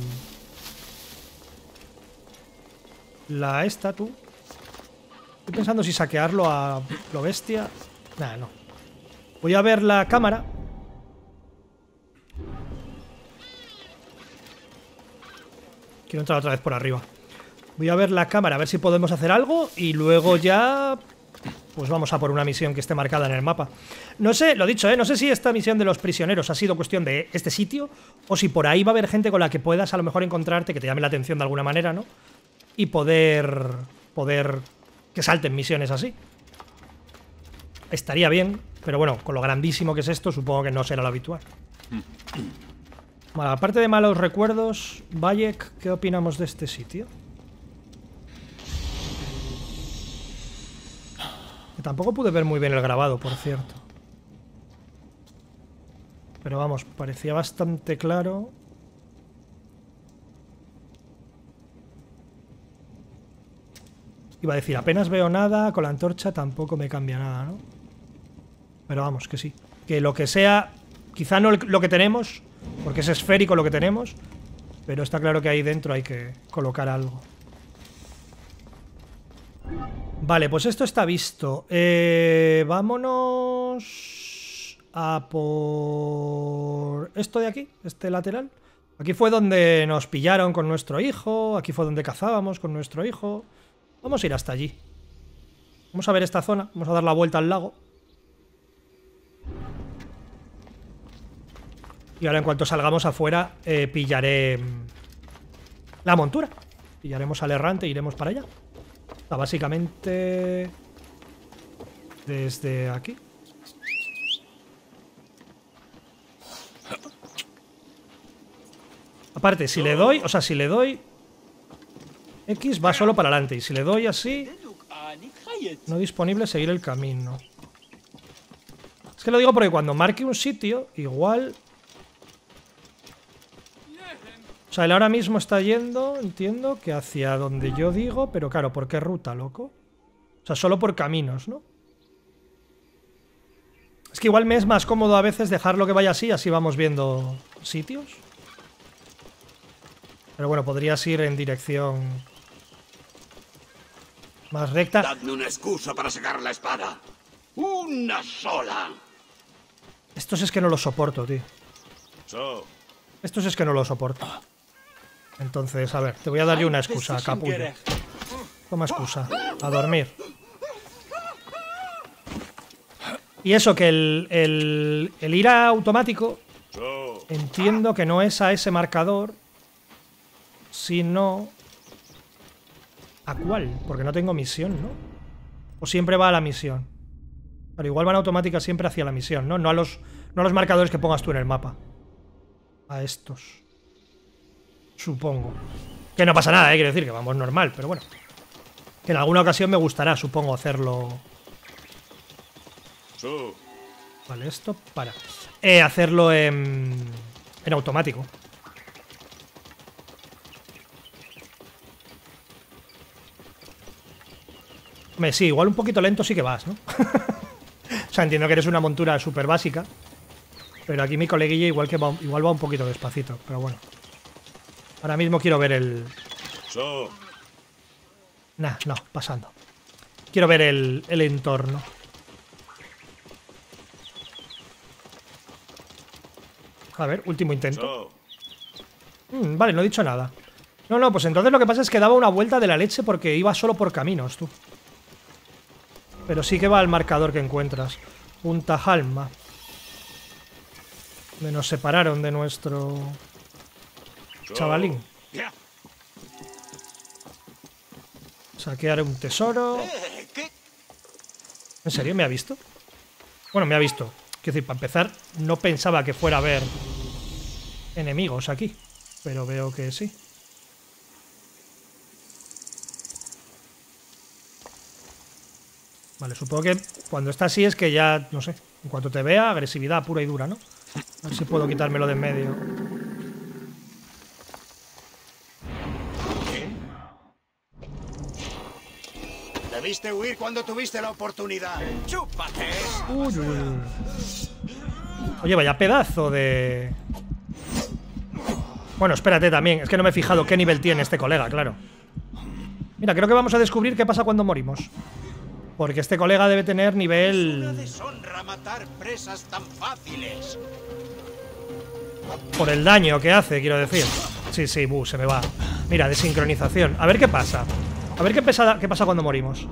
La esta, tú. Estoy pensando si saquearlo a lo bestia. Nah, no. Voy a ver la cámara. Quiero entrar otra vez por arriba. Voy a ver la cámara, a ver si podemos hacer algo y luego ya... Pues vamos a por una misión que esté marcada en el mapa. No sé, lo dicho, ¿eh? No sé si esta misión de los prisioneros ha sido cuestión de este sitio o si por ahí va a haber gente con la que puedas a lo mejor encontrarte, que te llame la atención de alguna manera, ¿no? Y poder... Poder... Que salten misiones así. Estaría bien, Pero bueno, con lo grandísimo que es esto, supongo que no será lo habitual. Vale, aparte de malos recuerdos, Bayek, ¿qué opinamos de este sitio? Tampoco pude ver muy bien el grabado, por cierto. Pero vamos, parecía bastante claro. Iba a decir, apenas veo nada, con la antorcha tampoco me cambia nada, ¿no? Pero vamos, que sí. Que lo que sea, quizá no lo que tenemos, porque es esférico lo que tenemos, pero está claro que ahí dentro hay que colocar algo. Vale, pues esto está visto. Eh, vámonos a por esto de aquí, este lateral. Aquí fue donde nos pillaron con nuestro hijo, aquí fue donde cazábamos con nuestro hijo. Vamos a ir hasta allí. Vamos a ver esta zona, vamos a dar la vuelta al lago. Y ahora en cuanto salgamos afuera, eh, pillaré la montura. Pillaremos al errante e iremos para allá. O básicamente desde aquí. Aparte, si le doy, o sea, si le doy X va solo para adelante. Y si le doy así... No disponible seguir el camino. Es que lo digo porque cuando marque un sitio, igual... O sea, él ahora mismo está yendo, entiendo, que hacia donde yo digo, pero claro, ¿por qué ruta, loco? O sea, solo por caminos, ¿no? Es que igual me es más cómodo a veces dejarlo que vaya así, así vamos viendo sitios. Pero bueno, podrías ir en dirección más recta. Dadme una excusa para sacar la espada. Una sola. Estos es que no los soporto, tío. Estos es que no los soporto. Entonces, a ver, te voy a dar yo una excusa, capullo. Toma excusa. A dormir. Y eso, que el, el, el ir a automático, entiendo que no es a ese marcador, sino ¿A cuál? Porque no tengo misión, ¿no? O siempre va a la misión. Pero igual van automáticas siempre hacia la misión, ¿no? No a los, no a los marcadores que pongas tú en el mapa. A estos. Supongo. Que no pasa nada, ¿eh? Quiero decir que vamos normal, pero bueno. Que en alguna ocasión me gustará, supongo, hacerlo... Vale, esto para. Eh, hacerlo en, en automático. sí, igual un poquito lento sí que vas, ¿no? o sea, entiendo que eres una montura súper básica. Pero aquí mi coleguilla igual, que va, igual va un poquito despacito, pero bueno. Ahora mismo quiero ver el... Nah, no, pasando. Quiero ver el, el entorno. A ver, último intento. Mm, vale, no he dicho nada. No, no, pues entonces lo que pasa es que daba una vuelta de la leche porque iba solo por caminos, tú. Pero sí que va al marcador que encuentras. Punta Jalma. Me nos separaron de nuestro... Chavalín. Saquear un tesoro. ¿En serio? ¿Me ha visto? Bueno, me ha visto. Quiero decir, para empezar, no pensaba que fuera a haber enemigos aquí. Pero veo que sí. Vale, supongo que cuando está así es que ya, no sé, en cuanto te vea, agresividad pura y dura, ¿no? A ver si puedo quitármelo de en medio. Huir cuando tuviste la oportunidad. ¡Chúpate! Oye, vaya pedazo de... Bueno, espérate también. Es que no me he fijado qué nivel tiene este colega, claro. Mira, creo que vamos a descubrir qué pasa cuando morimos. Porque este colega debe tener nivel... matar presas tan fáciles. Por el daño que hace, quiero decir. Sí, sí, buh, se me va. Mira, de sincronización. A ver qué pasa. A ver qué, pasa cuando morimos.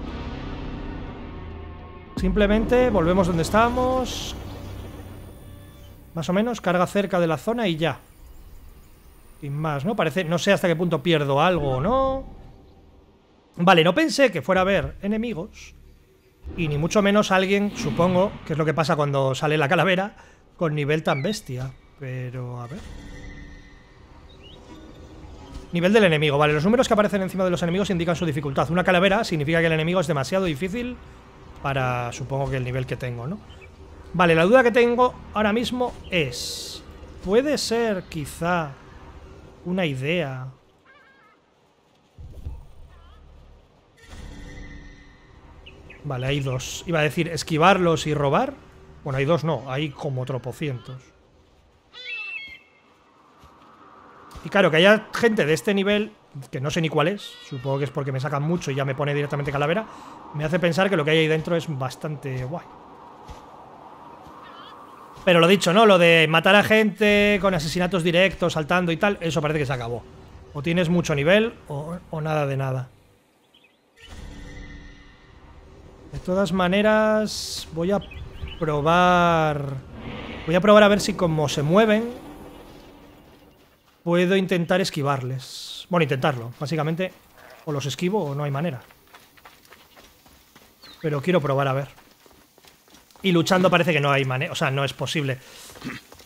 Simplemente volvemos donde estábamos. Más o menos, carga cerca de la zona y ya. Sin más, ¿no? Parece, no sé hasta qué punto pierdo algo o no. Vale, no pensé que fuera a haber enemigos. Y ni mucho menos alguien, supongo, que es lo que pasa cuando sale la calavera, con nivel tan bestia. Pero, a ver... Nivel del enemigo, vale, los números que aparecen encima de los enemigos indican su dificultad. Una calavera significa que el enemigo es demasiado difícil para, supongo que el nivel que tengo, ¿no? Vale, la duda que tengo ahora mismo es... ¿Puede ser quizá una idea Vale, hay dos. Iba a decir esquivarlos y robar. Bueno, hay dos no, hay como tropocientos. Y claro, que haya gente de este nivel, que no sé ni cuál es, supongo que es porque me sacan mucho y ya me pone directamente calavera, me hace pensar que lo que hay ahí dentro es bastante guay. Pero lo dicho, ¿no? Lo de matar a gente con asesinatos directos, saltando y tal, eso parece que se acabó. O tienes mucho nivel o, o nada de nada. De todas maneras, voy a probar... Voy a probar a ver si como se mueven, puedo intentar esquivarles. Bueno, intentarlo. Básicamente, o los esquivo o no hay manera. Pero quiero probar a ver. Y luchando parece que no hay manera. O sea, no es posible.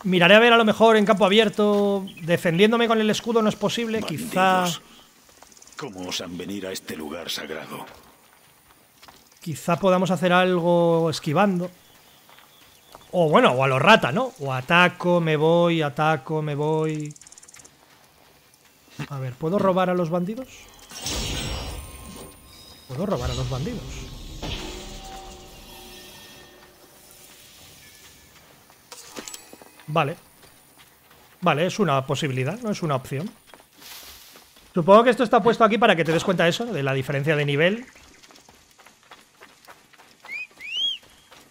Miraré a ver a lo mejor en campo abierto. Defendiéndome con el escudo no es posible. Quizá... ¿Cómo osan venir a este lugar sagrado? Quizá podamos hacer algo esquivando. O bueno, o a los rata, ¿no? O ataco, me voy, ataco, me voy. A ver, ¿puedo robar a los bandidos? Puedo robar a los bandidos. Vale. Vale, es una posibilidad, no es una opción. Supongo que esto está puesto aquí para que te des cuenta de eso, de la diferencia de nivel.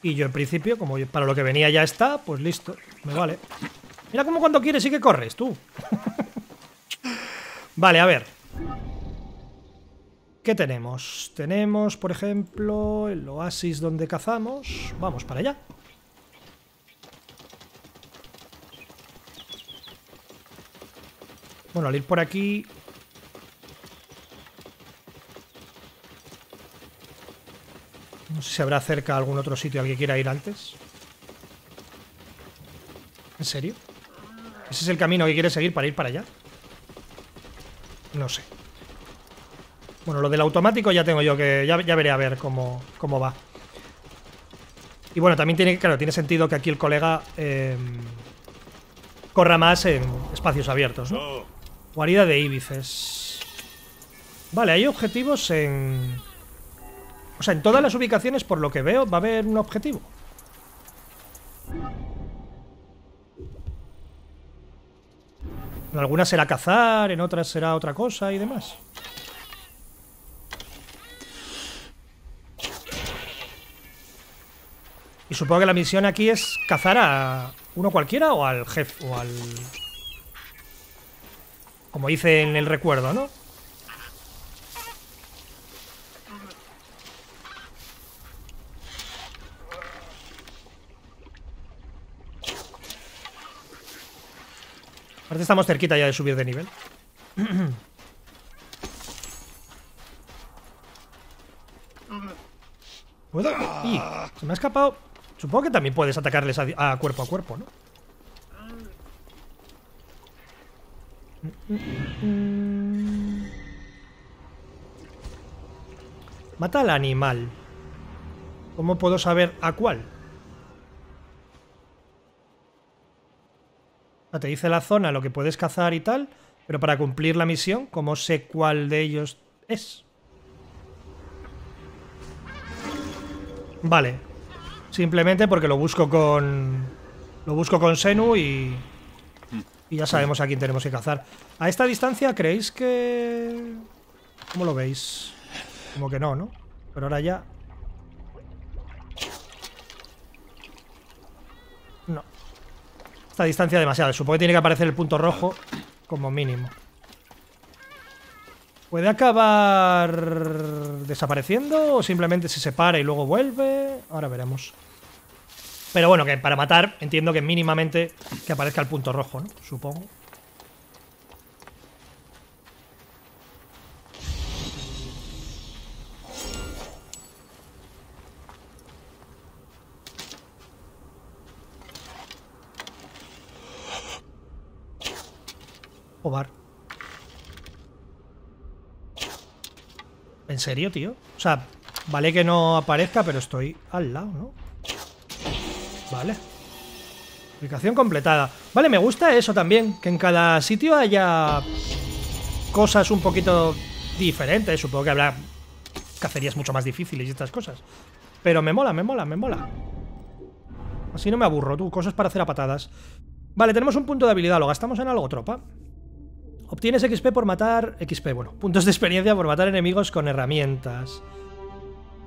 Y yo en principio, como para lo que venía ya está, pues listo, me vale. Mira como cuando quieres y que corres, tú. vale, a ver. ¿Qué tenemos? Tenemos, por ejemplo, el oasis donde cazamos. Vamos para allá. Bueno, al ir por aquí... No sé si habrá cerca algún otro sitio al que quiera ir antes. ¿En serio? ¿Ese es el camino que quiere seguir para ir para allá? No sé. Bueno, lo del automático ya tengo yo que... Ya, veré a ver cómo, cómo va. Y bueno, también tiene, claro, tiene sentido que aquí el colega eh, corra más en espacios abiertos, ¿no? Guarida de íbices. Vale, hay objetivos en... O sea, en todas las ubicaciones, por lo que veo, va a haber un objetivo. En algunas será cazar, en otras será otra cosa y demás. Y supongo que la misión aquí es cazar a uno cualquiera o al jefe o al... Como dice en el recuerdo, ¿no? Aparte estamos cerquita ya de subir de nivel. ¿Puedo? Se me ha escapado. Supongo que también puedes atacarles a, cuerpo a cuerpo, ¿no? Mata al animal. ¿Cómo puedo saber a cuál? Te dice la zona, lo que puedes cazar y tal, pero para cumplir la misión, ¿cómo sé cuál de ellos es? Vale. Simplemente porque lo busco con... Lo busco con Senu y... Y ya sabemos a quién tenemos que cazar. A esta distancia, ¿creéis que...? ¿Cómo lo veis? Como que no, ¿no? Pero ahora ya... Esta distancia demasiado. Supongo que tiene que aparecer el punto rojo como mínimo. ¿Puede acabar desapareciendo o simplemente se separa y luego vuelve? Ahora veremos. Pero bueno, que para matar entiendo que mínimamente que aparezca el punto rojo, ¿no? Supongo. O. ¿En serio, tío? O sea, vale que no aparezca, pero estoy al lado, ¿no? Vale. Ubicación completada. Vale, me gusta eso también, que en cada sitio haya cosas un poquito diferentes. Supongo que habrá cacerías mucho más difíciles y estas cosas. Pero me mola, me mola, me mola. Así no me aburro, tú. Cosas para hacer a patadas. Vale, tenemos un punto de habilidad. ¿Lo gastamos en algo, tropa? Obtienes XP por matar... XP, bueno. Puntos de experiencia por matar enemigos con herramientas.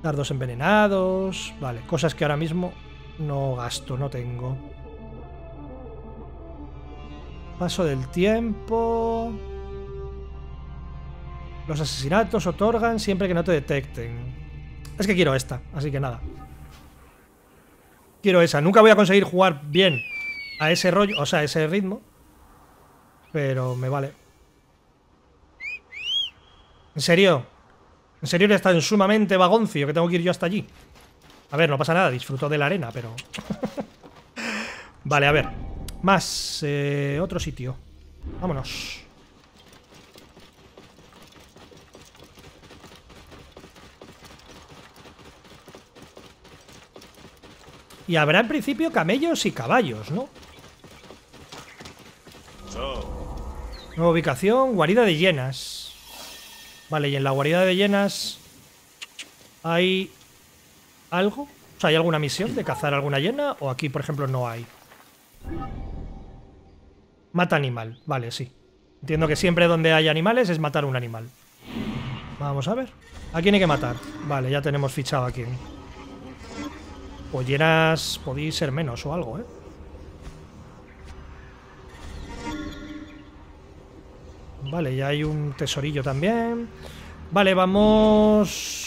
Dardos envenenados... Vale, cosas que ahora mismo no gasto, no tengo. Paso del tiempo... Los asesinatos otorgan siempre que no te detecten. Es que quiero esta, así que nada. Quiero esa. Nunca voy a conseguir jugar bien a ese rollo, o sea, a ese ritmo. Pero me vale. ¿En serio? ¿En serio eres tan sumamente vagoncio que tengo que ir yo hasta allí? A ver, no pasa nada, disfruto de la arena, pero... vale, a ver. Más, eh, otro sitio. Vámonos. Y habrá en principio camellos y caballos, ¿no? Nueva ubicación, guarida de llenas. Vale, y en la guarida de llenas hay algo. O sea, ¿hay alguna misión de cazar alguna llena? O aquí, por ejemplo, no hay. Mata animal. Vale, sí. Entiendo que siempre donde hay animales es matar un animal. Vamos a ver. ¿A quién hay que matar? Vale, ya tenemos fichado a quién. Polleras podéis ser menos o algo, ¿eh? Vale, ya hay un tesorillo también. Vale, vamos...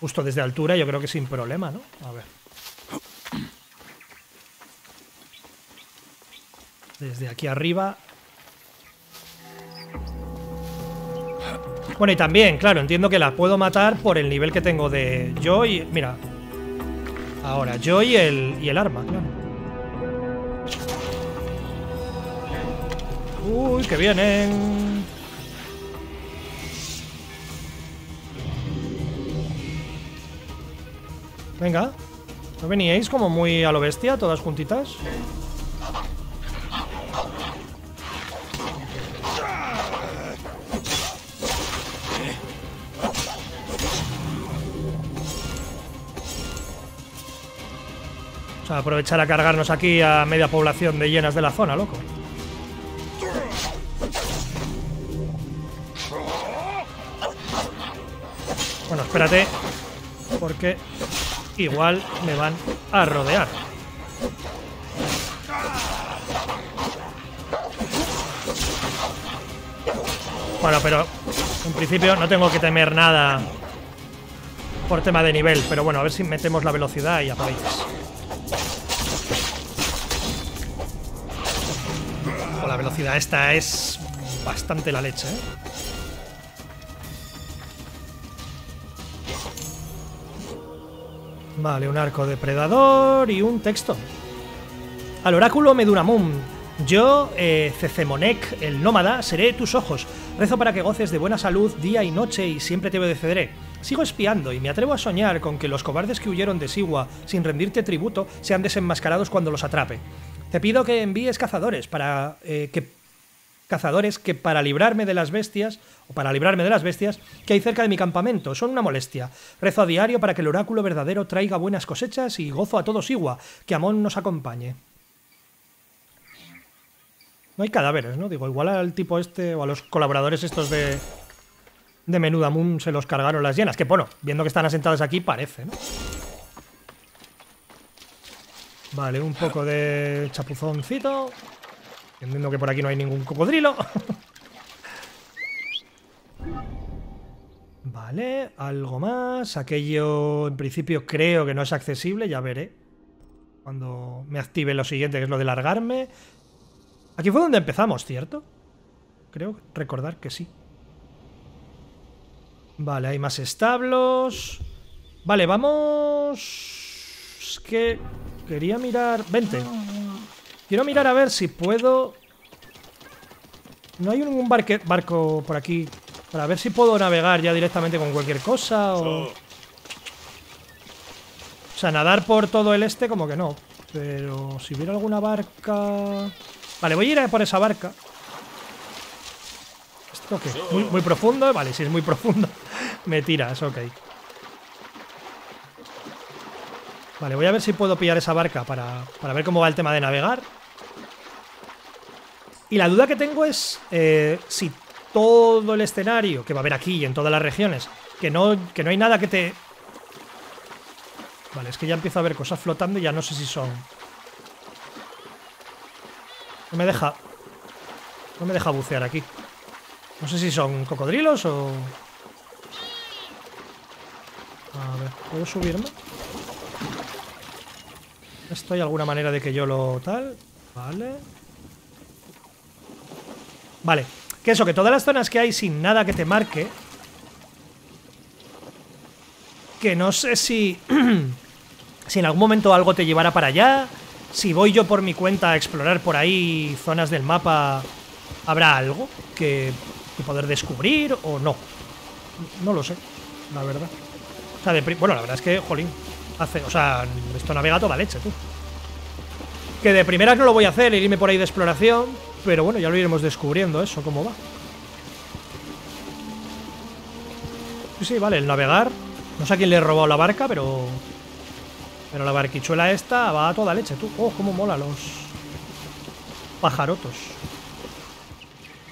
Justo desde altura, yo creo que sin problema, ¿no? A ver. Desde aquí arriba. Bueno, y también, claro, entiendo que la puedo matar por el nivel que tengo de yo y... Mira. Ahora, yo y el, y el arma, claro. Uy, que vienen. Venga. ¿No veníais como muy a lo bestia, todas juntitas? O sea, aprovechar a cargarnos aquí a media población de llenas de la zona, loco. Bueno, espérate. Porque igual me van a rodear. Bueno, pero en principio no tengo que temer nada por tema de nivel. Pero bueno, a ver si metemos la velocidad y aprovechas. la velocidad esta es bastante la leche, ¿eh? Vale, un arco depredador y un texto. Al oráculo Medunamun. Yo, eh, Cecemonek, el nómada, seré tus ojos. Rezo para que goces de buena salud día y noche y siempre te obedeceré. Sigo espiando y me atrevo a soñar con que los cobardes que huyeron de Sigua sin rendirte tributo sean desenmascarados cuando los atrape. Te pido que envíes cazadores para eh, que cazadores que para librarme de las bestias, o para librarme de las bestias, que hay cerca de mi campamento. Son una molestia. Rezo a diario para que el oráculo verdadero traiga buenas cosechas y gozo a todos igual. Que Amón nos acompañe. No hay cadáveres, ¿no? Digo, igual al tipo este, o a los colaboradores estos de... De Menuda Moon se los cargaron las llenas. Que bueno, viendo que están asentadas aquí, parece, ¿no? Vale, un poco de chapuzoncito. Entiendo que por aquí no hay ningún cocodrilo. vale, algo más. Aquello en principio creo que no es accesible, ya veré. Cuando me active lo siguiente, que es lo de largarme. Aquí fue donde empezamos, ¿cierto? Creo recordar que sí. Vale, hay más establos. Vale, vamos... Es que quería mirar... Vente. Quiero mirar a ver si puedo No hay ningún barco por aquí para ver si puedo navegar ya directamente con cualquier cosa o... O sea, nadar por todo el este como que no. Pero si hubiera alguna barca... Vale, voy a ir a por esa barca. ¿Esto qué? Muy, muy profundo. Vale, si es muy profundo, me tiras, ok. Vale, voy a ver si puedo pillar esa barca para, para ver cómo va el tema de navegar. Y la duda que tengo es eh, si todo el escenario que va a haber aquí y en todas las regiones, que no, que no hay nada que te... Vale, es que ya empiezo a ver cosas flotando y ya no sé si son... No me deja... No me deja bucear aquí. No sé si son cocodrilos o... A ver, ¿puedo subirme? ¿Esto hay alguna manera de que yo lo tal? Vale. Vale. Que eso, que todas las zonas que hay sin nada que te marque... Que no sé si... si en algún momento algo te llevará para allá. Si voy yo por mi cuenta a explorar por ahí zonas del mapa... ¿Habrá algo que, poder descubrir o no? No lo sé, la verdad. O sea, de bueno, la verdad es que, jolín, hace, o sea, esto navega toda leche, tú. Que de primeras no lo voy a hacer, irme por ahí de exploración, pero bueno, ya lo iremos descubriendo eso, cómo va. Sí, sí, vale, el navegar. No sé a quién le he robado la barca, pero... Pero la barquichuela esta va a toda leche, tú. Oh, cómo mola los... Pajarotos.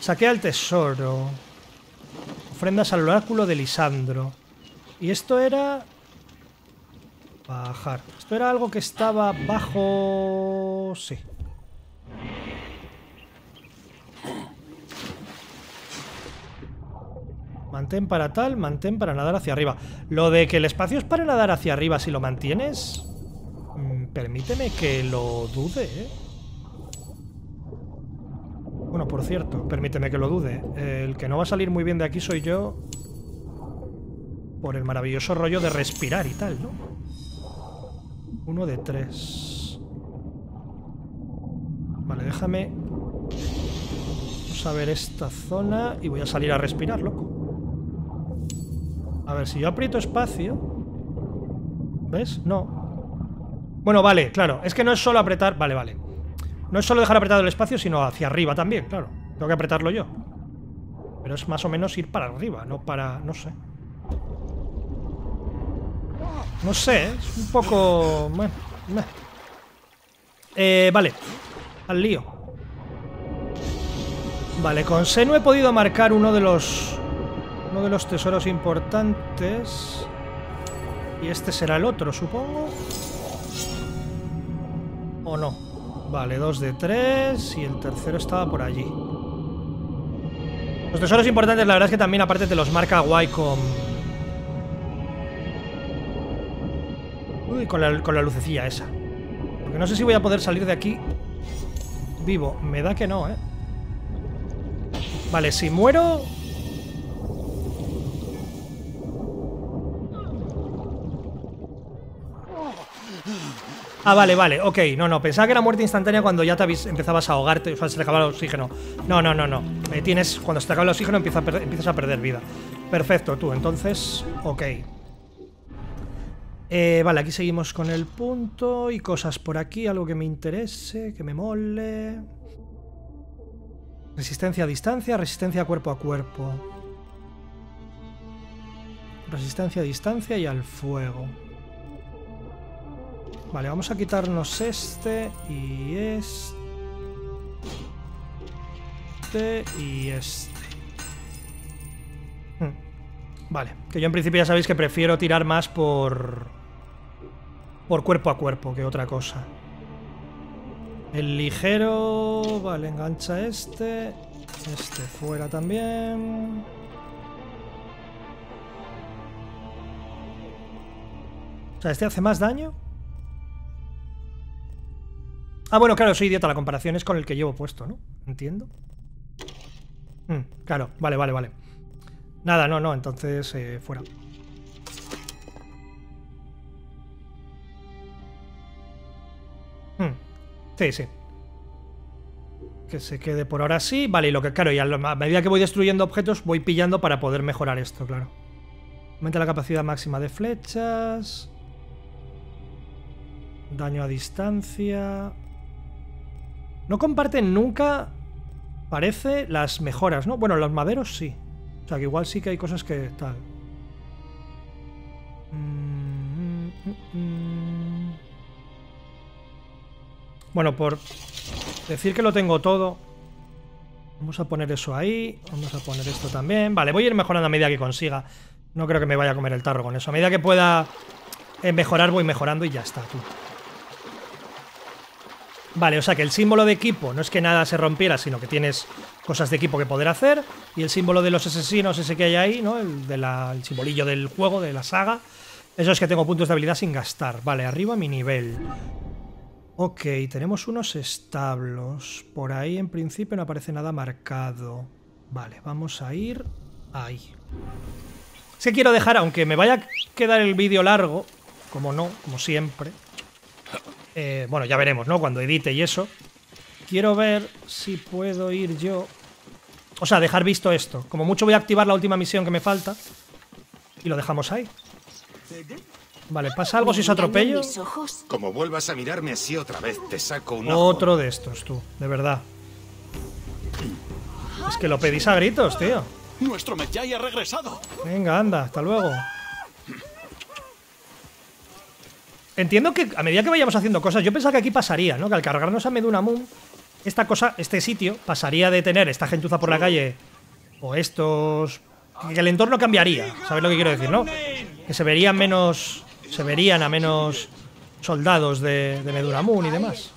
Saquea el tesoro. Ofrendas al oráculo de Lisandro. Y esto era... Bajar. Esto era algo que estaba bajo... Sí. Mantén para tal, mantén para nadar hacia arriba. Lo de que el espacio es para nadar hacia arriba si lo mantienes... Mm, permíteme que lo dude, ¿eh? Bueno, por cierto, permíteme que lo dude. El que no va a salir muy bien de aquí soy yo por el maravilloso rollo de respirar y tal, ¿no? Uno de tres. Vale, déjame... Vamos a ver esta zona y voy a salir a respirar, loco. A ver, si yo aprieto espacio... ¿Ves? No. Bueno, vale, claro. Es que no es solo apretar... Vale, vale. No es solo dejar apretado el espacio, sino hacia arriba también, claro. Tengo que apretarlo yo. Pero es más o menos ir para arriba, no para... no sé. No sé, es un poco... Eh, vale. Al lío. Vale, con Senu he podido marcar uno de los... Uno de los tesoros importantes. Y este será el otro, supongo. ¿O no? Vale, dos de tres y el tercero estaba por allí. Los tesoros importantes, la verdad es que también aparte te los marca guay con... Uy, con la, con la lucecilla esa. Porque no sé si voy a poder salir de aquí vivo. Me da que no, ¿eh? Vale, si muero... Ah, vale, vale, ok. No, no, pensaba que era muerte instantánea cuando ya te empezabas a ahogarte, o sea, se te acababa el oxígeno. No, no, no, no. Eh, tienes, cuando se te acaba el oxígeno empiezas a perder vida. Perfecto, tú, entonces, ok. Eh, vale, aquí seguimos con el punto y cosas por aquí, algo que me interese, que me mole. Resistencia a distancia, resistencia cuerpo a cuerpo. Resistencia a distancia y al fuego. Vale, vamos a quitarnos este y este y este. Hmm. Vale, que yo en principio ya sabéis que prefiero tirar más por... Por cuerpo a cuerpo que otra cosa. El ligero... Vale, engancha este. Este fuera también. O sea, ¿este hace más daño? Ah, bueno, claro, soy idiota. La comparación es con el que llevo puesto, ¿no? Entiendo. Mm, claro, vale, vale, vale. Nada, no, no, entonces eh, fuera. Mm, sí, sí. Que se quede por ahora así. Vale, y lo que, claro, y a medida que voy destruyendo objetos, voy pillando para poder mejorar esto, claro. Aumenta la capacidad máxima de flechas. Daño a distancia. No comparten nunca, parece, las mejoras, ¿no? Bueno, los maderos sí. O sea, que igual sí que hay cosas que tal. Bueno, por decir que lo tengo todo, vamos a poner eso ahí. Vamos a poner esto también. Vale, voy a ir mejorando a medida que consiga. No creo que me vaya a comer el tarro con eso. A medida que pueda eh, mejorar, voy mejorando y ya está, tú. Vale, o sea que el símbolo de equipo no es que nada se rompiera, sino que tienes cosas de equipo que poder hacer. Y el símbolo de los asesinos, ese que hay ahí, ¿no? El, de simbolillo del juego, de la saga. Eso es que tengo puntos de habilidad sin gastar. Vale, arriba mi nivel. Ok, tenemos unos establos. Por ahí en principio no aparece nada marcado. Vale, vamos a ir ahí. Es que quiero dejar, aunque me vaya a quedar el vídeo largo, como no, como siempre, eh, bueno, ya veremos, ¿no? Cuando edite y eso. Quiero ver si puedo ir yo... O sea, dejar visto esto. Como mucho voy a activar la última misión que me falta. Y lo dejamos ahí. Vale, ¿pasa algo si os atropello? Como vuelvas a mirarme así otra vez, te saco un Otro de estos, tú. De verdad. Es que lo pedís a gritos, tío. Nuestro ha regresado. Venga, anda, hasta luego. Entiendo que a medida que vayamos haciendo cosas, yo pensaba que aquí pasaría, ¿no? Que al cargarnos a Moon, esta cosa, este sitio, pasaría de tener esta gentuza por la calle o estos... Que el entorno cambiaría, ¿sabes lo que quiero decir, no? Que se verían menos... Se verían a menos soldados de, de y demás.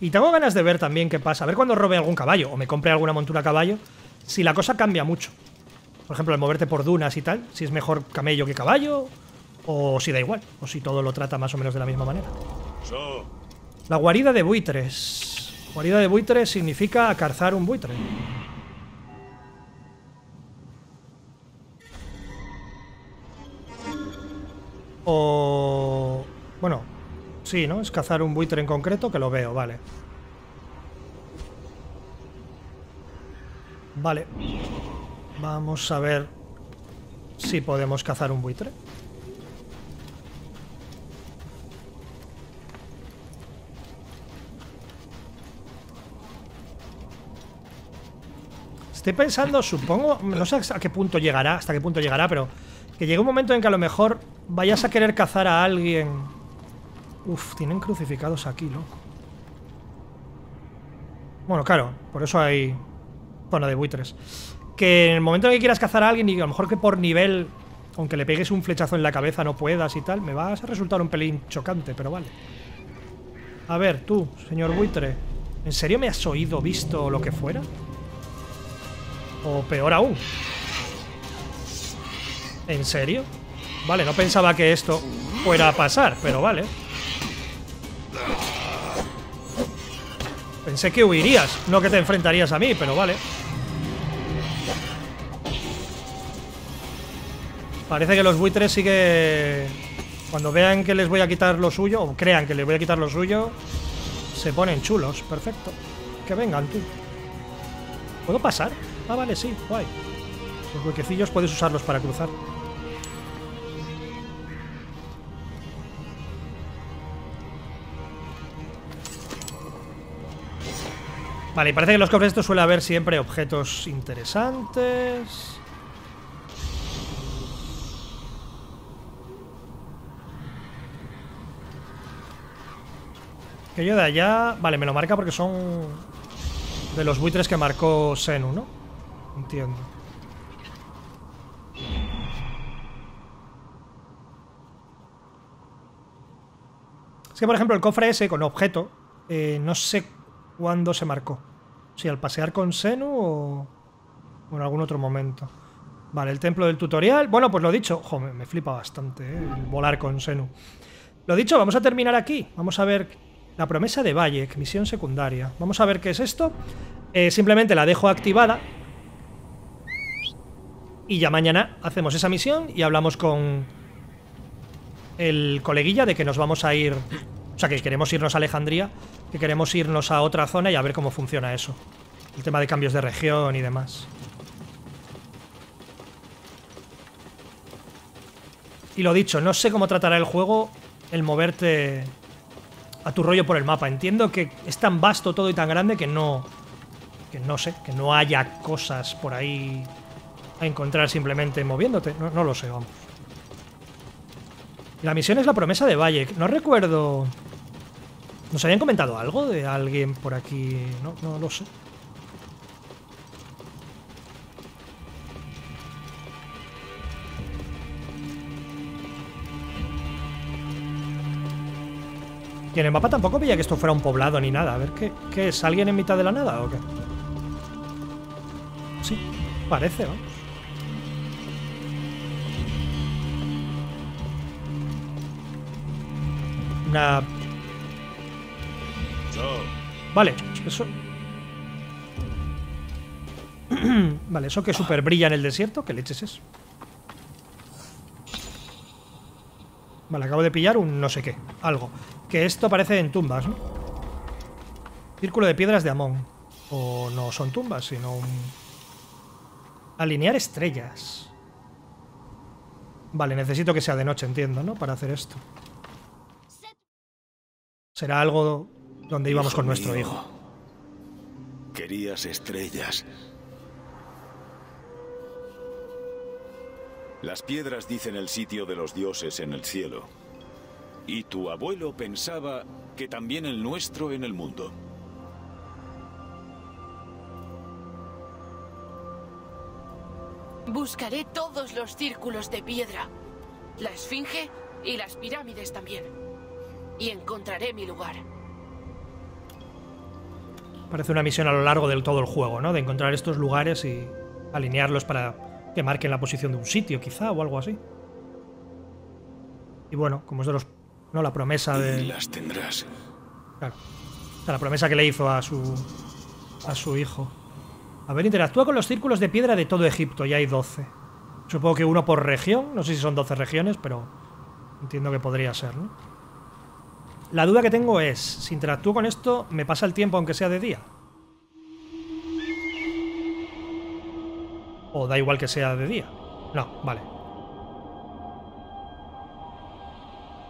Y tengo ganas de ver también qué pasa. A ver cuando robe algún caballo o me compre alguna montura a caballo. Si la cosa cambia mucho. Por ejemplo, el moverte por dunas y tal. Si es mejor camello que caballo. O si da igual. O si todo lo trata más o menos de la misma manera. La guarida de buitres. Guarida de buitres significa acarzar un buitre. O... Bueno, Sí, ¿no? Es cazar un buitre en concreto que lo veo, vale. Vale. Vamos a ver si podemos cazar un buitre. Estoy pensando, supongo, no sé a qué punto llegará, hasta qué punto llegará, pero que llegue un momento en que a lo mejor vayas a querer cazar a alguien Uf, tienen crucificados aquí, ¿no? Bueno, claro, por eso hay zona de buitres. Que en el momento en que quieras cazar a alguien y a lo mejor que por nivel, aunque le pegues un flechazo en la cabeza no puedas y tal, me vas a resultar un pelín chocante, pero vale. A ver, tú, señor buitre, ¿en serio me has oído, visto lo que fuera? O peor aún. ¿En serio? Vale, no pensaba que esto fuera a pasar, pero vale. Pensé que huirías, no que te enfrentarías a mí, pero vale. Parece que los buitres sí que... Cuando vean que les voy a quitar lo suyo, o crean que les voy a quitar lo suyo, se ponen chulos. Perfecto. Que vengan, tú. ¿Puedo pasar? Ah, vale, sí, guay. Los huequecillos puedes usarlos para cruzar. Vale, parece que en los cofres estos suele haber siempre objetos interesantes. Aquello de allá... Vale, me lo marca porque son de los buitres que marcó Senu, ¿no? Entiendo. Es que, por ejemplo, el cofre ese con objeto, eh, no sé cuándo se marcó. Si al pasear con Senu o, en algún otro momento. Vale, el templo del tutorial. Bueno, pues lo dicho. Me flipa bastante ¿eh? el volar con Senu. Lo dicho, vamos a terminar aquí. Vamos a ver la promesa de Bayek, misión secundaria. Vamos a ver qué es esto. Eh, simplemente la dejo activada. Y ya mañana hacemos esa misión y hablamos con el coleguilla de que nos vamos a ir... O sea, que queremos irnos a Alejandría, que queremos irnos a otra zona y a ver cómo funciona eso. El tema de cambios de región y demás. Y lo dicho, no sé cómo tratará el juego el moverte a tu rollo por el mapa. Entiendo que es tan vasto todo y tan grande que no... Que no sé, que no haya cosas por ahí a encontrar simplemente moviéndote. No, lo sé, vamos. La misión es la promesa de Valle. No recuerdo... ¿Nos habían comentado algo de alguien por aquí? No, no lo sé. Y en el mapa tampoco veía que esto fuera un poblado ni nada. A ver, ¿qué, qué es? ¿Alguien en mitad de la nada o qué? Sí, parece, vamos. Una... Vale, eso... vale, eso que super brilla en el desierto, ¿qué leches es? Vale, acabo de pillar un no sé qué, algo. Que esto aparece en tumbas, ¿no? Círculo de piedras de Amón. O no son tumbas, sino un... Alinear estrellas. Vale, necesito que sea de noche, entiendo, ¿no? Para hacer esto. Será algo donde íbamos con nuestro hijo. Querías estrellas. Las piedras dicen el sitio de los dioses en el cielo. Y tu abuelo pensaba que también el nuestro en el mundo. Buscaré todos los círculos de piedra, la esfinge y las pirámides también. Y encontraré mi lugar. Parece una misión a lo largo de todo el juego, ¿no? De encontrar estos lugares y alinearlos para que marquen la posición de un sitio, quizá, o algo así. Y bueno, como es de los... No, la promesa de... las tendrás. Claro. la promesa que le hizo a su... A su hijo. A ver, interactúa con los círculos de piedra de todo Egipto, ya hay 12. Supongo que uno por región, no sé si son 12 regiones, pero entiendo que podría ser, ¿no? La duda que tengo es, si interactúo con esto, ¿me pasa el tiempo aunque sea de día? ¿O da igual que sea de día? No, vale.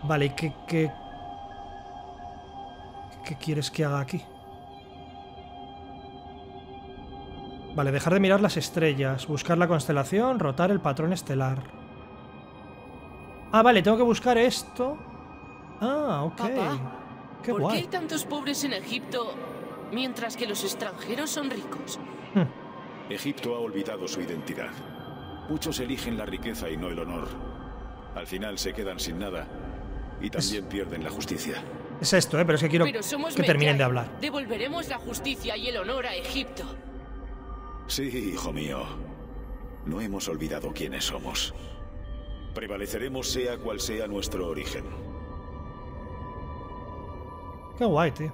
Vale, ¿y qué, qué, qué quieres que haga aquí? Vale, dejar de mirar las estrellas, buscar la constelación, rotar el patrón estelar. Ah, vale, tengo que buscar esto. Ah, ok. Qué ¿por qué hay tantos pobres en Egipto mientras que los extranjeros son ricos? Hmm. Egipto ha olvidado su identidad. Muchos eligen la riqueza y no el honor. Al final se quedan sin nada y también pierden la justicia. Es esto, ¿eh? pero es que quiero que terminen de hablar. Devolveremos la justicia y el honor a Egipto. Sí, hijo mío. No hemos olvidado quiénes somos. Prevaleceremos sea cual sea nuestro origen. Qué guay, tío.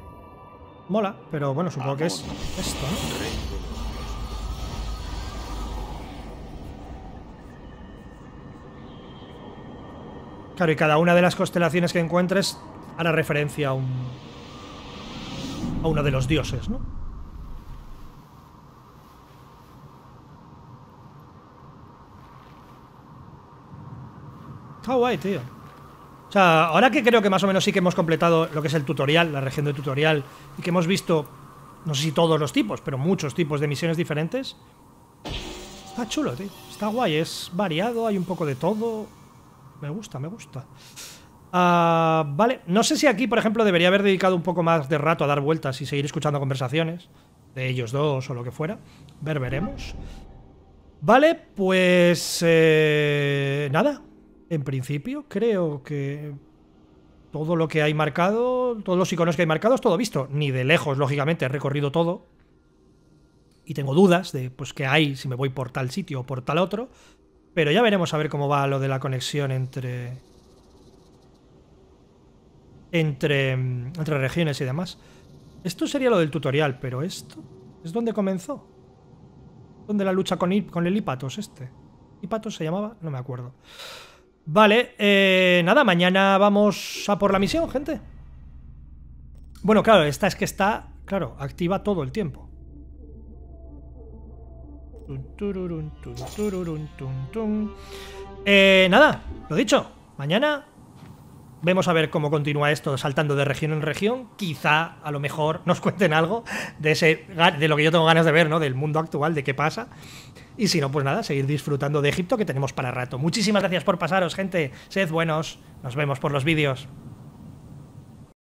Mola, pero bueno, supongo que es esto, ¿no? Claro, y cada una de las constelaciones que encuentres hará referencia a un. a uno de los dioses, ¿no? Está guay, tío. Sea, ahora que creo que más o menos sí que hemos completado lo que es el tutorial, la región de tutorial, y que hemos visto, no sé si todos los tipos, pero muchos tipos de misiones diferentes. Está chulo, tío. Está guay, es variado, hay un poco de todo. Me gusta, me gusta. Ah, vale, no sé si aquí, por ejemplo, debería haber dedicado un poco más de rato a dar vueltas y seguir escuchando conversaciones de ellos dos o lo que fuera. Ver, veremos. Vale, pues... Eh, nada. En principio, creo que todo lo que hay marcado, todos los iconos que hay marcados, todo visto. Ni de lejos, lógicamente, he recorrido todo. Y tengo dudas de pues qué hay si me voy por tal sitio o por tal otro. Pero ya veremos a ver cómo va lo de la conexión entre... Entre, entre regiones y demás. Esto sería lo del tutorial, pero esto... ¿Es donde comenzó? ¿Dónde la lucha con, con el Hipatos este? Hipatos se llamaba, no me acuerdo. Vale, eh, nada, mañana vamos a por la misión, gente. Bueno, claro, esta es que está, claro, activa todo el tiempo. Eh, nada, lo dicho, mañana vemos a ver cómo continúa esto saltando de región en región. Quizá, a lo mejor, nos cuenten algo de, ese, de lo que yo tengo ganas de ver, ¿no? Del mundo actual, de qué pasa. Y si no, pues nada, seguir disfrutando de Egipto que tenemos para rato. Muchísimas gracias por pasaros, gente. Sed buenos. Nos vemos por los vídeos.